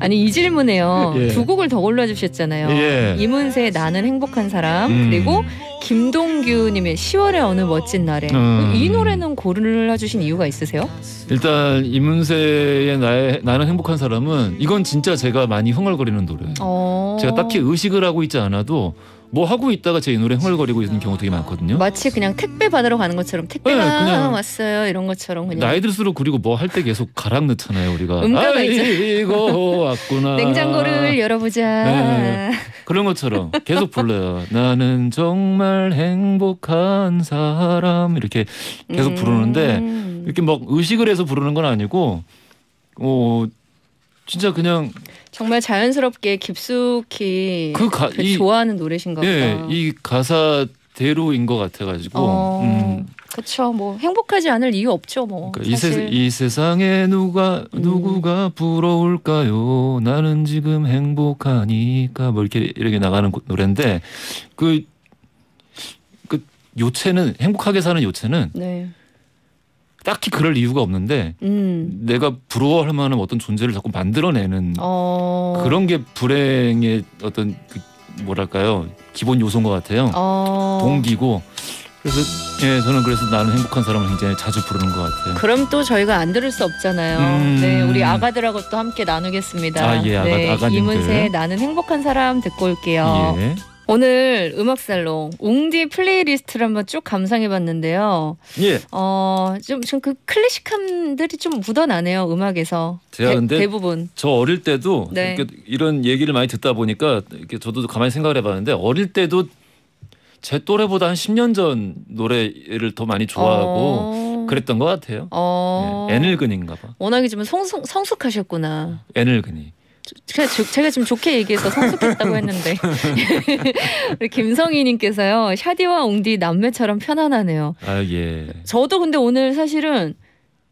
Speaker 1: 아니 이 질문에요.
Speaker 2: 예.
Speaker 1: 두 곡을 더 골라주셨잖아요.
Speaker 2: 예.
Speaker 1: 이문세의 나는 행복한 사람
Speaker 2: 음.
Speaker 1: 그리고 김동규님의 10월의 어느 멋진 날에
Speaker 2: 음.
Speaker 1: 이 노래는 골라주신 이유가 있으세요?
Speaker 2: 일단 이문세의 나의 나는 행복한 사람은 이건 진짜 제가 많이 흥얼거리는 노래예요.
Speaker 1: 어...
Speaker 2: 제가 딱히 의식을 하고 있지 않아도 뭐 하고 있다가 제이 노래 흥얼거리고 있는 경우 되게 많거든요.
Speaker 1: 마치 그냥 택배 받으러 가는 것처럼 택배가
Speaker 2: 네, 그냥
Speaker 1: 왔어요 이런 것처럼 그냥
Speaker 2: 나이 들수록 그리고 뭐 할 때 계속 가락 넣잖아요 우리가.
Speaker 1: 음가가.
Speaker 2: 이거 왔구나.
Speaker 1: 냉장고를 열어보자.
Speaker 2: 네. 그런 것처럼 계속 불러요. 나는 정말 행복한 사람 이렇게 계속 부르는데
Speaker 1: 음.
Speaker 2: 이렇게 막 의식을 해서 부르는 건 아니고 어 진짜 그냥
Speaker 1: 정말 자연스럽게 깊숙이
Speaker 2: 그 가-
Speaker 1: 그
Speaker 2: 이-
Speaker 1: 좋아하는 노래신가 보다.
Speaker 2: 예, 이 가사대로인 것 같아가지고
Speaker 1: 어,
Speaker 2: 음,
Speaker 1: 그렇죠. 뭐 행복하지 않을 이유 없죠. 뭐
Speaker 2: 그러니까 이, 세. 이 세상에 누가
Speaker 1: 음.
Speaker 2: 누구가 부러울까요? 나는 지금 행복하니까 뭐 이렇게 이렇게 나가는 고- 노래인데 그, 그 요체는 행복하게 사는 요체는
Speaker 1: 네.
Speaker 2: 딱히 그럴 이유가 없는데
Speaker 1: 음.
Speaker 2: 내가 부러워할 만한 어떤 존재를 자꾸 만들어내는
Speaker 1: 어.
Speaker 2: 그런 게 불행의 어떤 그 뭐랄까요 기본 요소인 것 같아요.
Speaker 1: 어.
Speaker 2: 동기고 그래서 예 저는 그래서 나는 행복한 사람을 굉장히 자주 부르는 것 같아요.
Speaker 1: 그럼 또 저희가 안 들을 수 없잖아요.
Speaker 2: 음.
Speaker 1: 네, 우리 아가들하고 또 함께 나누겠습니다.
Speaker 2: 아, 예, 아가-
Speaker 1: 네,
Speaker 2: 아가님들.
Speaker 1: 이문세 나는 행복한 사람 듣고 올게요.
Speaker 2: 예.
Speaker 1: 오늘 음악 살롱 웅디 플레이리스트를 한번 쭉 감상해봤는데요.
Speaker 2: 예.
Speaker 1: 어, 좀, 좀 그 클래식함들이 좀 묻어나네요, 음악에서.
Speaker 2: 제가
Speaker 1: 대,
Speaker 2: 근데
Speaker 1: 대부분.
Speaker 2: 저 어릴 때도
Speaker 1: 네.
Speaker 2: 이렇게 이런 얘기를 많이 듣다 보니까 이렇게 저도 가만히 생각을 해봤는데 어릴 때도 제 또래보다 한 10년 전 노래를 더 많이 좋아하고
Speaker 1: 어,
Speaker 2: 그랬던 것 같아요.
Speaker 1: 어.
Speaker 2: 예, 애늙은인가 봐.
Speaker 1: 워낙에 좀 성숙, 성숙하셨구나.
Speaker 2: 애늙은이.
Speaker 1: 제가, 지금 좋게 얘기해서 성숙했다고 했는데. 우리 김성희님께서요, 샤디와 웅디 남매처럼 편안하네요.
Speaker 2: 아 예.
Speaker 1: 저도 근데 오늘 사실은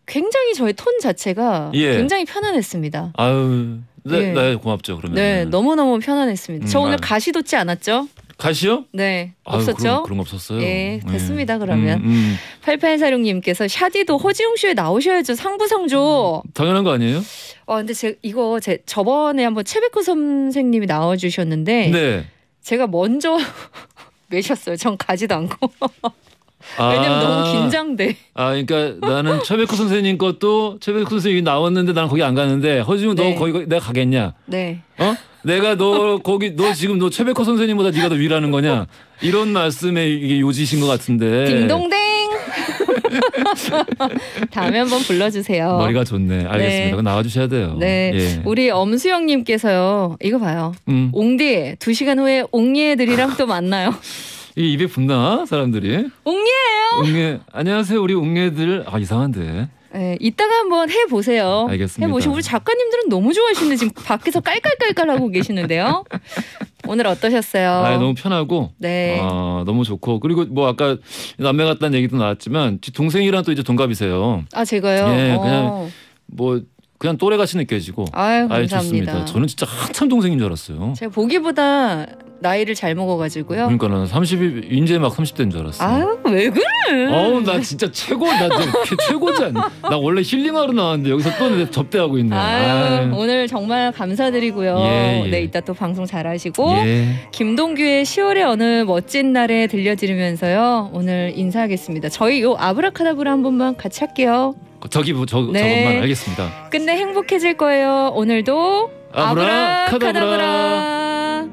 Speaker 1: 굉장히 저의 톤 자체가
Speaker 2: 예.
Speaker 1: 굉장히 편안했습니다.
Speaker 2: 아유. 네,
Speaker 1: 예.
Speaker 2: 네 고맙죠 그러면.
Speaker 1: 네, 너무 너무 편안했습니다. 저
Speaker 2: 음,
Speaker 1: 오늘
Speaker 2: 아유.
Speaker 1: 가시 돋지 않았죠?
Speaker 2: 가시요?
Speaker 1: 네,
Speaker 2: 아유,
Speaker 1: 없었죠?
Speaker 2: 그런, 그런 거 없었어요.
Speaker 1: 예, 됐습니다, 그러면.
Speaker 2: 음, 음.
Speaker 1: 8846님께서 샤디도 허지웅 쇼에 나오셔야죠. 상부상조.
Speaker 2: 당연한 거 아니에요?
Speaker 1: 어, 근데 제 이거 제 저번에 한번 최백호 선생님이 나와주셨는데
Speaker 2: 네.
Speaker 1: 제가 먼저 매셨어요. 전 가지도 않고.
Speaker 2: 아,
Speaker 1: 왜냐면 너무 긴장돼.
Speaker 2: 아, 그러니까 나는 최백호 선생님 것도 최백호 선생님이 나왔는데 나는 거기 안 가는데 허지웅
Speaker 1: 네.
Speaker 2: 너 거기 내가 가겠냐?
Speaker 1: 네.
Speaker 2: 어? 내가 너 거기 너 지금 너 최백호 선생님보다 네가 더 위라는 거냐? 이런 말씀에 이게 요지신 것 같은데.
Speaker 1: 딩동댕. 다음에 한번 불러주세요.
Speaker 2: 머리가 좋네. 알겠습니다.
Speaker 1: 네.
Speaker 2: 나와주셔야 돼요.
Speaker 1: 네.
Speaker 2: 예.
Speaker 1: 우리 엄수영님께서요. 이거 봐요.
Speaker 2: 음.
Speaker 1: 옹디 두 시간 후에 옹예들이랑 또 만나요.
Speaker 2: 이 입에 붙나 사람들이?
Speaker 1: 옹예예요.
Speaker 2: 웅예 안녕하세요 우리 웅예들 아 이상한데
Speaker 1: 네, 이따가 한번 해보세요.
Speaker 2: 알겠습니다.
Speaker 1: 해보시고 우리 작가님들은 너무 좋아하시는데 지금 밖에서 깔깔깔깔 하고 계시는데요. 오늘 어떠셨어요?
Speaker 2: 아 너무 편하고
Speaker 1: 네.
Speaker 2: 아 너무 좋고 그리고 뭐 아까 남매 같다는 얘기도 나왔지만 지- 동생이랑 또 이제 동갑이세요
Speaker 1: 아 제가요.
Speaker 2: 예,
Speaker 1: 어.
Speaker 2: 그냥 뭐 그냥 또래 같이 느껴지고
Speaker 1: 아유
Speaker 2: 아유
Speaker 1: 감사합니다.
Speaker 2: 좋습니다 저는 진짜 한참 동생인 줄 알았어요
Speaker 1: 제가 보기보다 나이를 잘 먹어가지고요.
Speaker 2: 그러니까 나는 30이 이제 막 30대인 줄 알았어
Speaker 1: 아유 왜 그래?
Speaker 2: 어우 나 진짜 최고 나 최고지 않나 나 원래 힐링하러 나왔는데 여기서 또내 접대하고 있네
Speaker 1: 아유,
Speaker 2: 아유.
Speaker 1: 오늘 정말 감사드리고요.
Speaker 2: 예, 예.
Speaker 1: 네 이따 또 방송 잘하시고
Speaker 2: 예.
Speaker 1: 김동규의 10월의 어느 멋진 날에 들려드리면서요. 오늘 인사하겠습니다. 저희 요 아브라카다브라 한 번만 같이 할게요.
Speaker 2: 저기 뭐 저,
Speaker 1: 네.
Speaker 2: 저것만 알겠습니다
Speaker 1: 끝내 행복해질 거예요. 오늘도
Speaker 2: 아브라카다브라.
Speaker 1: 아브라카다브라.